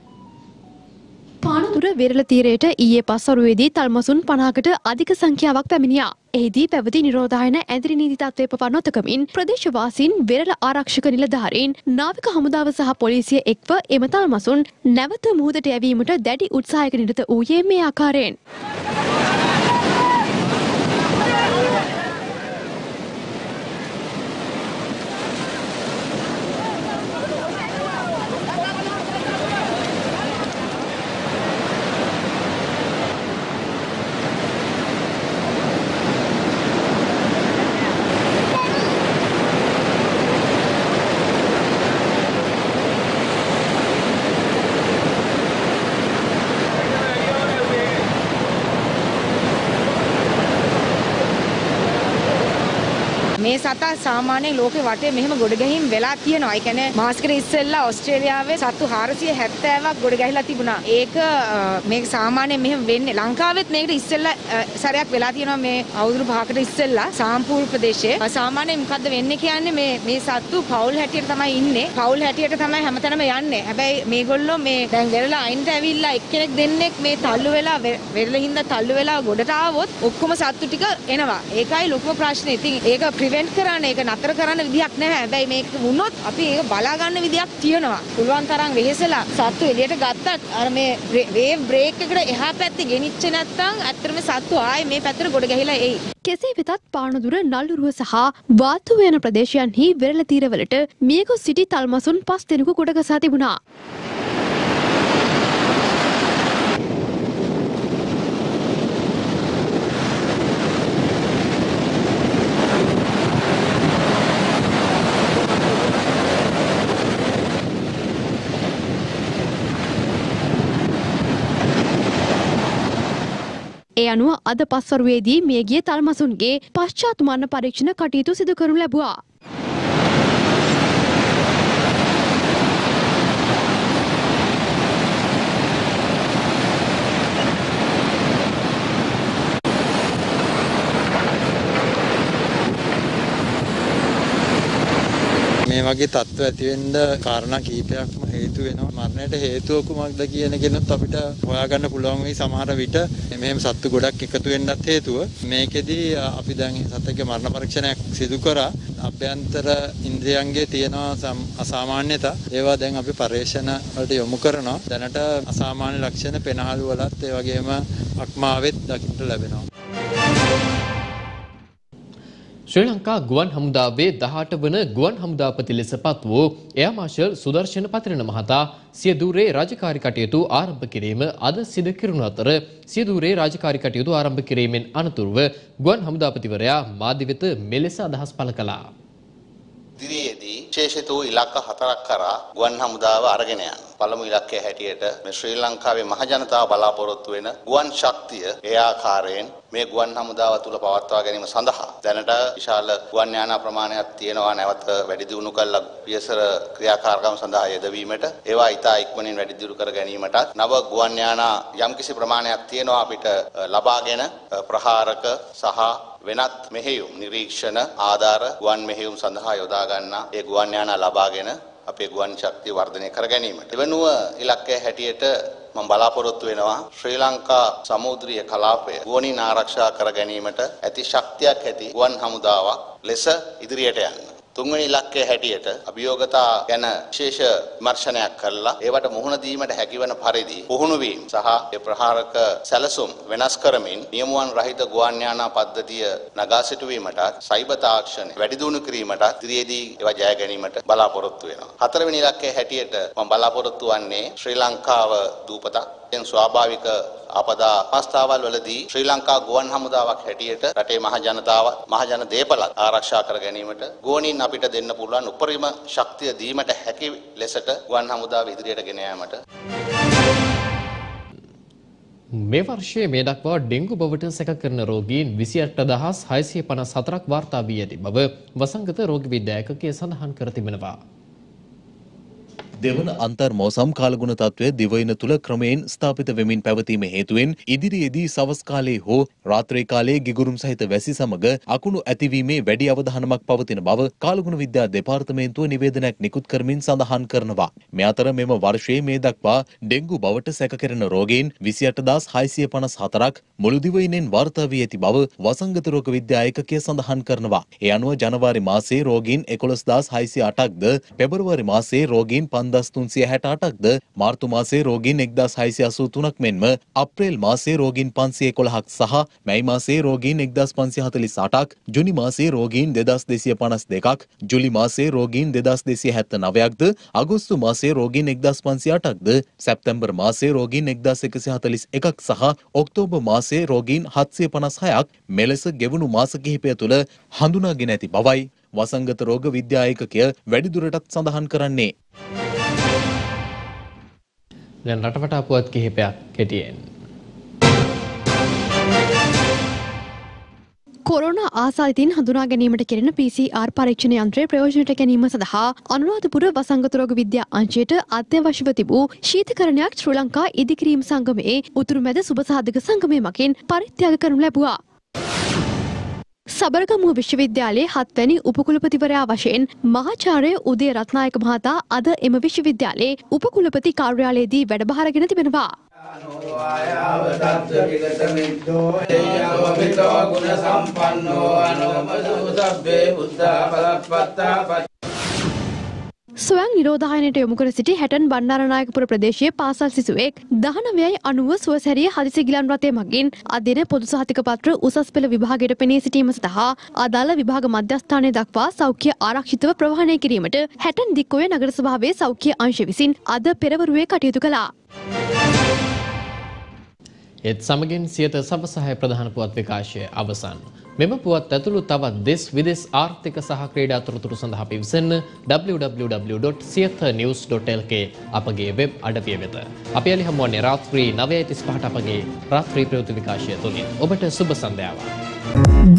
පානදුර වෙරළ තීරයට ඊයේ පස්වරුවේදී තල්මසුන් පනාකට අධික සංඛ්‍යාවක් පැමිණියා. එහිදී පැවති නිරෝධායන ඇදිරි නීති තත්ත්වය පවා නොතකමින් ප්‍රදේශවාසීන් වෙරළ ආරක්ෂක නිලධාරීන් නාවික හමුදාව සහ පොලිසිය එක්ව එම තල්මසුන් නැවත මුහුදට යැවීමට දැඩි උත්සාහයක නිරත වූයේ මේ ආකාරයෙන්. මේ සතා සාමාන්‍යයෙන් ලෝකේ වටේ මෙහෙම ගොඩ ගැහිම් වෙලා තියෙනවා. ඒ කියන්නේ මාස්කර ඉස්සෙල්ලා ඕස්ට්‍රේලියාවේ සත්තු 470ක් ගොඩ ගැහිලා තිබුණා. ඒක මේක සාමාන්‍යයෙන් මෙහෙම වෙන්නේ. ලංකාවෙත් මේකට ඉස්සෙල්ලා සැරයක් වෙලා තියෙනවා මේ අවුරුදු 5කට ඉස්සෙල්ලා සාම්පූර් ප්‍රදේශයේ. සාමාන්‍යයෙන් මොකද්ද වෙන්නේ කියන්නේ මේ මේ සත්තු පවුල් හැටියට තමයි ඉන්නේ. පවුල් හැටියට තමයි හැමතැනම යන්නේ. හැබැයි මේගොල්ලෝ මේ දැන් වෙරළා අයින්ට ඇවිල්ලා එක්කෙනෙක් දෙන්නෙක් මේ තල්ලු වෙලා වෙරළින්ද තල්ලු වෙලා ගොඩට ආවොත් ඔක්කොම සත්තු ටික එනවා. ඒකයි ලොකුම ප්‍රශ්නේ. ඉතින් ඒක ප්‍රිවෙන්ට් කරන්න ඒක නතර කරන්න විදිහක් නැහැ. හැබැයි මේක වුණොත් අපි ඒක බලා ගන්න විදිහක් තියෙනවා. පුළුවන් තරම් වෙහෙසලා සත්තු එළියට ගත්තත් අර මේ වේව් බ්‍රේක් එකට එහා පැත්තේ ගෙනිච්ච නැත්නම් ඇත්තටම සත්තු ආයේ මේ පැත්තට ගොඩ ගැහිලා එයි. කෙසේ වෙතත් පානදුර නල්ලුරුව සහ වාත්තුව යන ප්‍රදේශයන්හි වෙරළ තීරවලට මියගොස් සිටි තල්මසුන් පස් දෙනෙකු ගොඩගසා තිබුණා. ඒ අනුව අද පස්වරුවේදී මියගිය තල්මසුන්ගේ පශ්චාත් මරණ පරීක්ෂණ කටයුතු සිදු කරනු ලැබුවා. මේ වගේ තත්ත්ව ඇතිවෙන්න කාරණා කීපයක්ම හේතු වෙනවා. මරණයට හේතුව කුමක්ද කියන කෙනුත් අපිට හොයාගන්න පුළුවන් වෙයි සමහර විට. මෙහෙම සත්තු ගොඩක් එකතු වෙන්නත් හේතුව. මේකෙදි අපි දැන් සත්ත්වගේ මරණ පරීක්ෂණයක් සිදු කරා. අභ්‍යන්තර ඉන්ද්‍රියන්ගේ තියෙනවා අසාමාන්‍යතා. ඒවා දැන් අපි පරීක්ෂණ වලට යොමු කරනවා. දැනට අසාමාන්‍ය ලක්ෂණ පෙනහළු වලත් ඒ වගේම අක්මාවෙත් දකින්න ලැබෙනවා. ශ්‍රී ලංකා ගුවන් හමුදාවේ 18 වන ගුවන් හමුදාපති ලෙස පත් වූ එයා මාර්ෂල් සුදර්ශන පතිරණ මහතා සියදූරේ රාජකාරී කටයුතු ආරම්භ කිරීම අද සිදු කෙරුණු අතර සියදූරේ රාජකාරී කටයුතු ආරම්භ කිරීමෙන් අනතුරුව ගුවන් හමුදාපතිවරයා මාධ්‍ය වෙත මෙලෙස අදහස් පළ කළා. ඉදිරියේදී විශේෂිත වූ ඉලක්ක හතරක් කරා ගුවන් හමුදාව අරගෙන යනවා. පළමු ඉලක්කය හැටියට මේ ශ්‍රී ලංකාවේ මහජනතාව බලාපොරොත්තු වෙන ගුවන් ශක්තිය ඒ ආකාරයෙන් මේ ගුවන් හමුදාව තුළ පවත්වා ගැනීම සඳහා දැනට විශාල ගුවන් යානා ප්‍රමාණයක් තියෙනවා නැවත වැඩි දියුණු කළ පියසර ක්‍රියාකාරකම් සඳහා යෙදවීමට. ඒවා ඉතා ඉක්මනින් වැඩි දියුණු කර ගැනීමට නව ගුවන් යානා යම්කිසි ප්‍රමාණයක් තියෙනවා අපිට ලබාගෙන ප්‍රහාරක සහ වෙනත් මෙහෙයුම් නිරීක්ෂණ ආධාර ගුවන් මෙහෙයුම් සඳහා යොදා ගන්නා ඒ ගුවන් යානා ලබාගෙන අපේ ගුවන් ශක්තිය වර්ධනය කර ගැනීමට. එවනුව ඉලක්කය හැටියට මම බලාපොරොත්තු වෙනවා ශ්‍රී ලංකා සමුද්‍රීය කලාපය ගුවනින් ආරක්ෂා කර ගැනීමට ඇති ශක්තියක් ඇති ගුවන් හමුදාවක් ලෙස ඉදිරියට යන්න. තුන්වෙනි ඉලක්කය හැටියට අභියෝගතා ගැන විශේෂ විමර්ශනයක් කරලා ඒවට මුහුණ දීමට හැකිවන පරිදි පුහුණු වීම සහ ඒ ප්‍රහාරක සැලසුම් වෙනස් කරමින් නියමුවන් රහිත ගුවන් යානා පද්ධතිය නගා සිටුවීමට සයිබර් තාක්ෂණය වැඩි දියුණු කිරීමට ඉදිරියේදී ඒවා ජය ගැනීමට බලාපොරොත්තු වෙනවා. හතරවෙනි ඉලක්කය හැටියට මම බලාපොරොත්තු වන්නේ ශ්‍රී ලංකාව දූපතක් දැන් ස්වාභාවික ආපදා අවස්ථාවල් වලදී ශ්‍රී ලංකා ගුවන් හමුදාවක් හැටියට රටේ මහ ජනතාව මහ ජන දේපලත් ආරක්ෂා කර ගැනීමට ගුවනින් අපිට දෙන්න පුළුවන් උපරිම ශක්තිය දීමට හැකි ලෙසට ගුවන් හමුදාව ඉදිරියට ගෙන යාමට මේ වර්ෂයේ මේ දක්වා ඩෙංගු බවට සැක කරන රෝගීන් 28654ක් වාර්තා වී ඇති බව වසංගත රෝග විද්‍යායකකය සඳහන් කර තිබෙනවා. දෙවන අන්තර් මෝසම් කාලගුණ තත්ත්වය දිවයින තුළ ක්‍රමයෙන් ස්ථාපිත වෙමින් පැවතීම හේතුවෙන් ඉදිරියේදී සවස් කාලයේ හෝ රාත්‍රී කාලයේ ගිගුරුම් සහිත වැසි සමග අකුණු ඇතිවීමේ වැඩි අවධානමක් පවතින බව කාලගුණ විද්‍යා දෙපාර්තමේන්තුව නිවේදනයක් නිකුත් කරමින් සඳහන් කරනවා. මේ අතර මෙම වර්ෂයේ මේ දක්වා ඩෙංගු බවට සැකකරන රෝගීන් 28654ක් මුළු දිවයිනෙන් වාර්තා වී ඇති බව වසංගත රෝග විද්‍යා ඒකකය සඳහන් කරනවා. ඒ අනුව ජනවාරි මාසයේ රෝගීන් 11608ක්ද පෙබරවාරි මාසයේ රෝගීන් පන්දස් තුන්සිය හැට අටක්ද මාර්තු මාසේ රෝගීන් එක්දස් හයිසි අසූ තුනක් මෙන්ම අප්‍රේල් මාසේ රෝගීන් පන්සිය කොළහක් සහ මැයි මාසේ රෝගීන් එක්දස් පන්සි හතලිස් අටක් ජුනි මාසේ රෝගීන් දෙදස් දෙසිය පනස් දෙකක් ජුලි මාසේ රෝගීන් දෙදස් දෙසිය හැත්ත නවයක්ද අගුස්තු මාසේ රෝගීන් එක්දස් පන්සි අටක්ද සැප්තැම්බර් මාසේ රෝගීන් එක්දස් එකසි හතලිස් එකක් සහ ඔක්තෝබ මාසේ රෝගීන් හත්සිය පනස් හයක් මෙලෙස ගෙවුණු මාස කිහිපය තුළ හඳුනාගෙන ඇති බවයි වසංගත රෝග විද්‍යායකකය වැඩිදුරටත් සඳහන් කරන්නේ. දැන් රටවටා පුවත් කිහිපයක් කෙටියෙන්. කොරෝනා ආසාදිතින් හඳුනා ගැනීමට කෙරෙන PCR පරීක්ෂණ යන්ත්‍රය ප්‍රයෝජනයට ගැනීම සඳහා අනුරාධපුර වසංගත රෝග විද්‍යා අංශයට අත්‍යවශ්‍යව තිබූ ශීතකරණයක් ශ්‍රී ලංකා ඉදිකිරීම සංගමයේ උතුරුමැද සුබසාධක සංගමය මකින් පරිත්‍යාග කරනු ලැබුවා. සබරගමුව විශ්වවිද්‍යාලයේ හත්වැනි උපකුලපතිවරයා වශයෙන් මහාචාර්ය උදේ රත්නායක මහතා අද එම විශ්වවිද්‍යාලයේ උපකුලපති කාර්යාලයේදී වැඩබහරගෙන තිබෙනවා. වායාව තත්ත්ව විගත මිද්දෝ එයවමිතෝ ගුණ සම්පන්නෝ අනෝමසු සබ්බේ බුද්ධා බලප්පත්තා ස්වයං නිරෝධායනයට යොමු කර සිටි හැටන් බණ්ඩාරනායකපුර ප්‍රදේශයේ පාසල් සිසුවෙක් දහනවයයි අනුව සුවසැරිය හදිසි ගිලන් රථය මගින් අදින පොදු සහතික පත්‍ර උසස් පෙළ විභාගයට පෙනී සිටීම සඳහා අදාළ විභාග මධ්‍යස්ථානය දක්වා සෞඛ්‍ය ආරක්ෂිතව ප්‍රවාහනය කිරීමට හැටන් දික්කොය නගර සභාවේ සෞඛ්‍ය අංශ විසින් අද පෙරවරුවේ කටයුතු කළා. ඒත් සමගින් සියත සවසහය ප්‍රධාන පුවත් විකාශය අවසන්. මෙම පුවත් ඇතුළු තවත් දෙස් විදෙස් ආර්ථික සහ ක්‍රීඩා තොරතුරු සඳහා පිවිසන්න www.siathanews.lk අපගේ වෙබ් අඩවිය වෙත. අපි අලි හමුවන්නේ රාත්‍රී 9:35ට අපගේ රාත්‍රී ප්‍රවෘත්ති විකාශය තුලින්. ඔබට සුබ සන්ධ්‍යාවක්.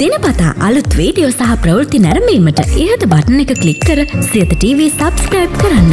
දිනපතා අලුත් වීඩියෝ සහ ප්‍රවෘත්ති නැරඹීමට ඉහත බටන් එක ක්ලික් කර සියත TV සබස්ක්‍රයිබ් කරන්න.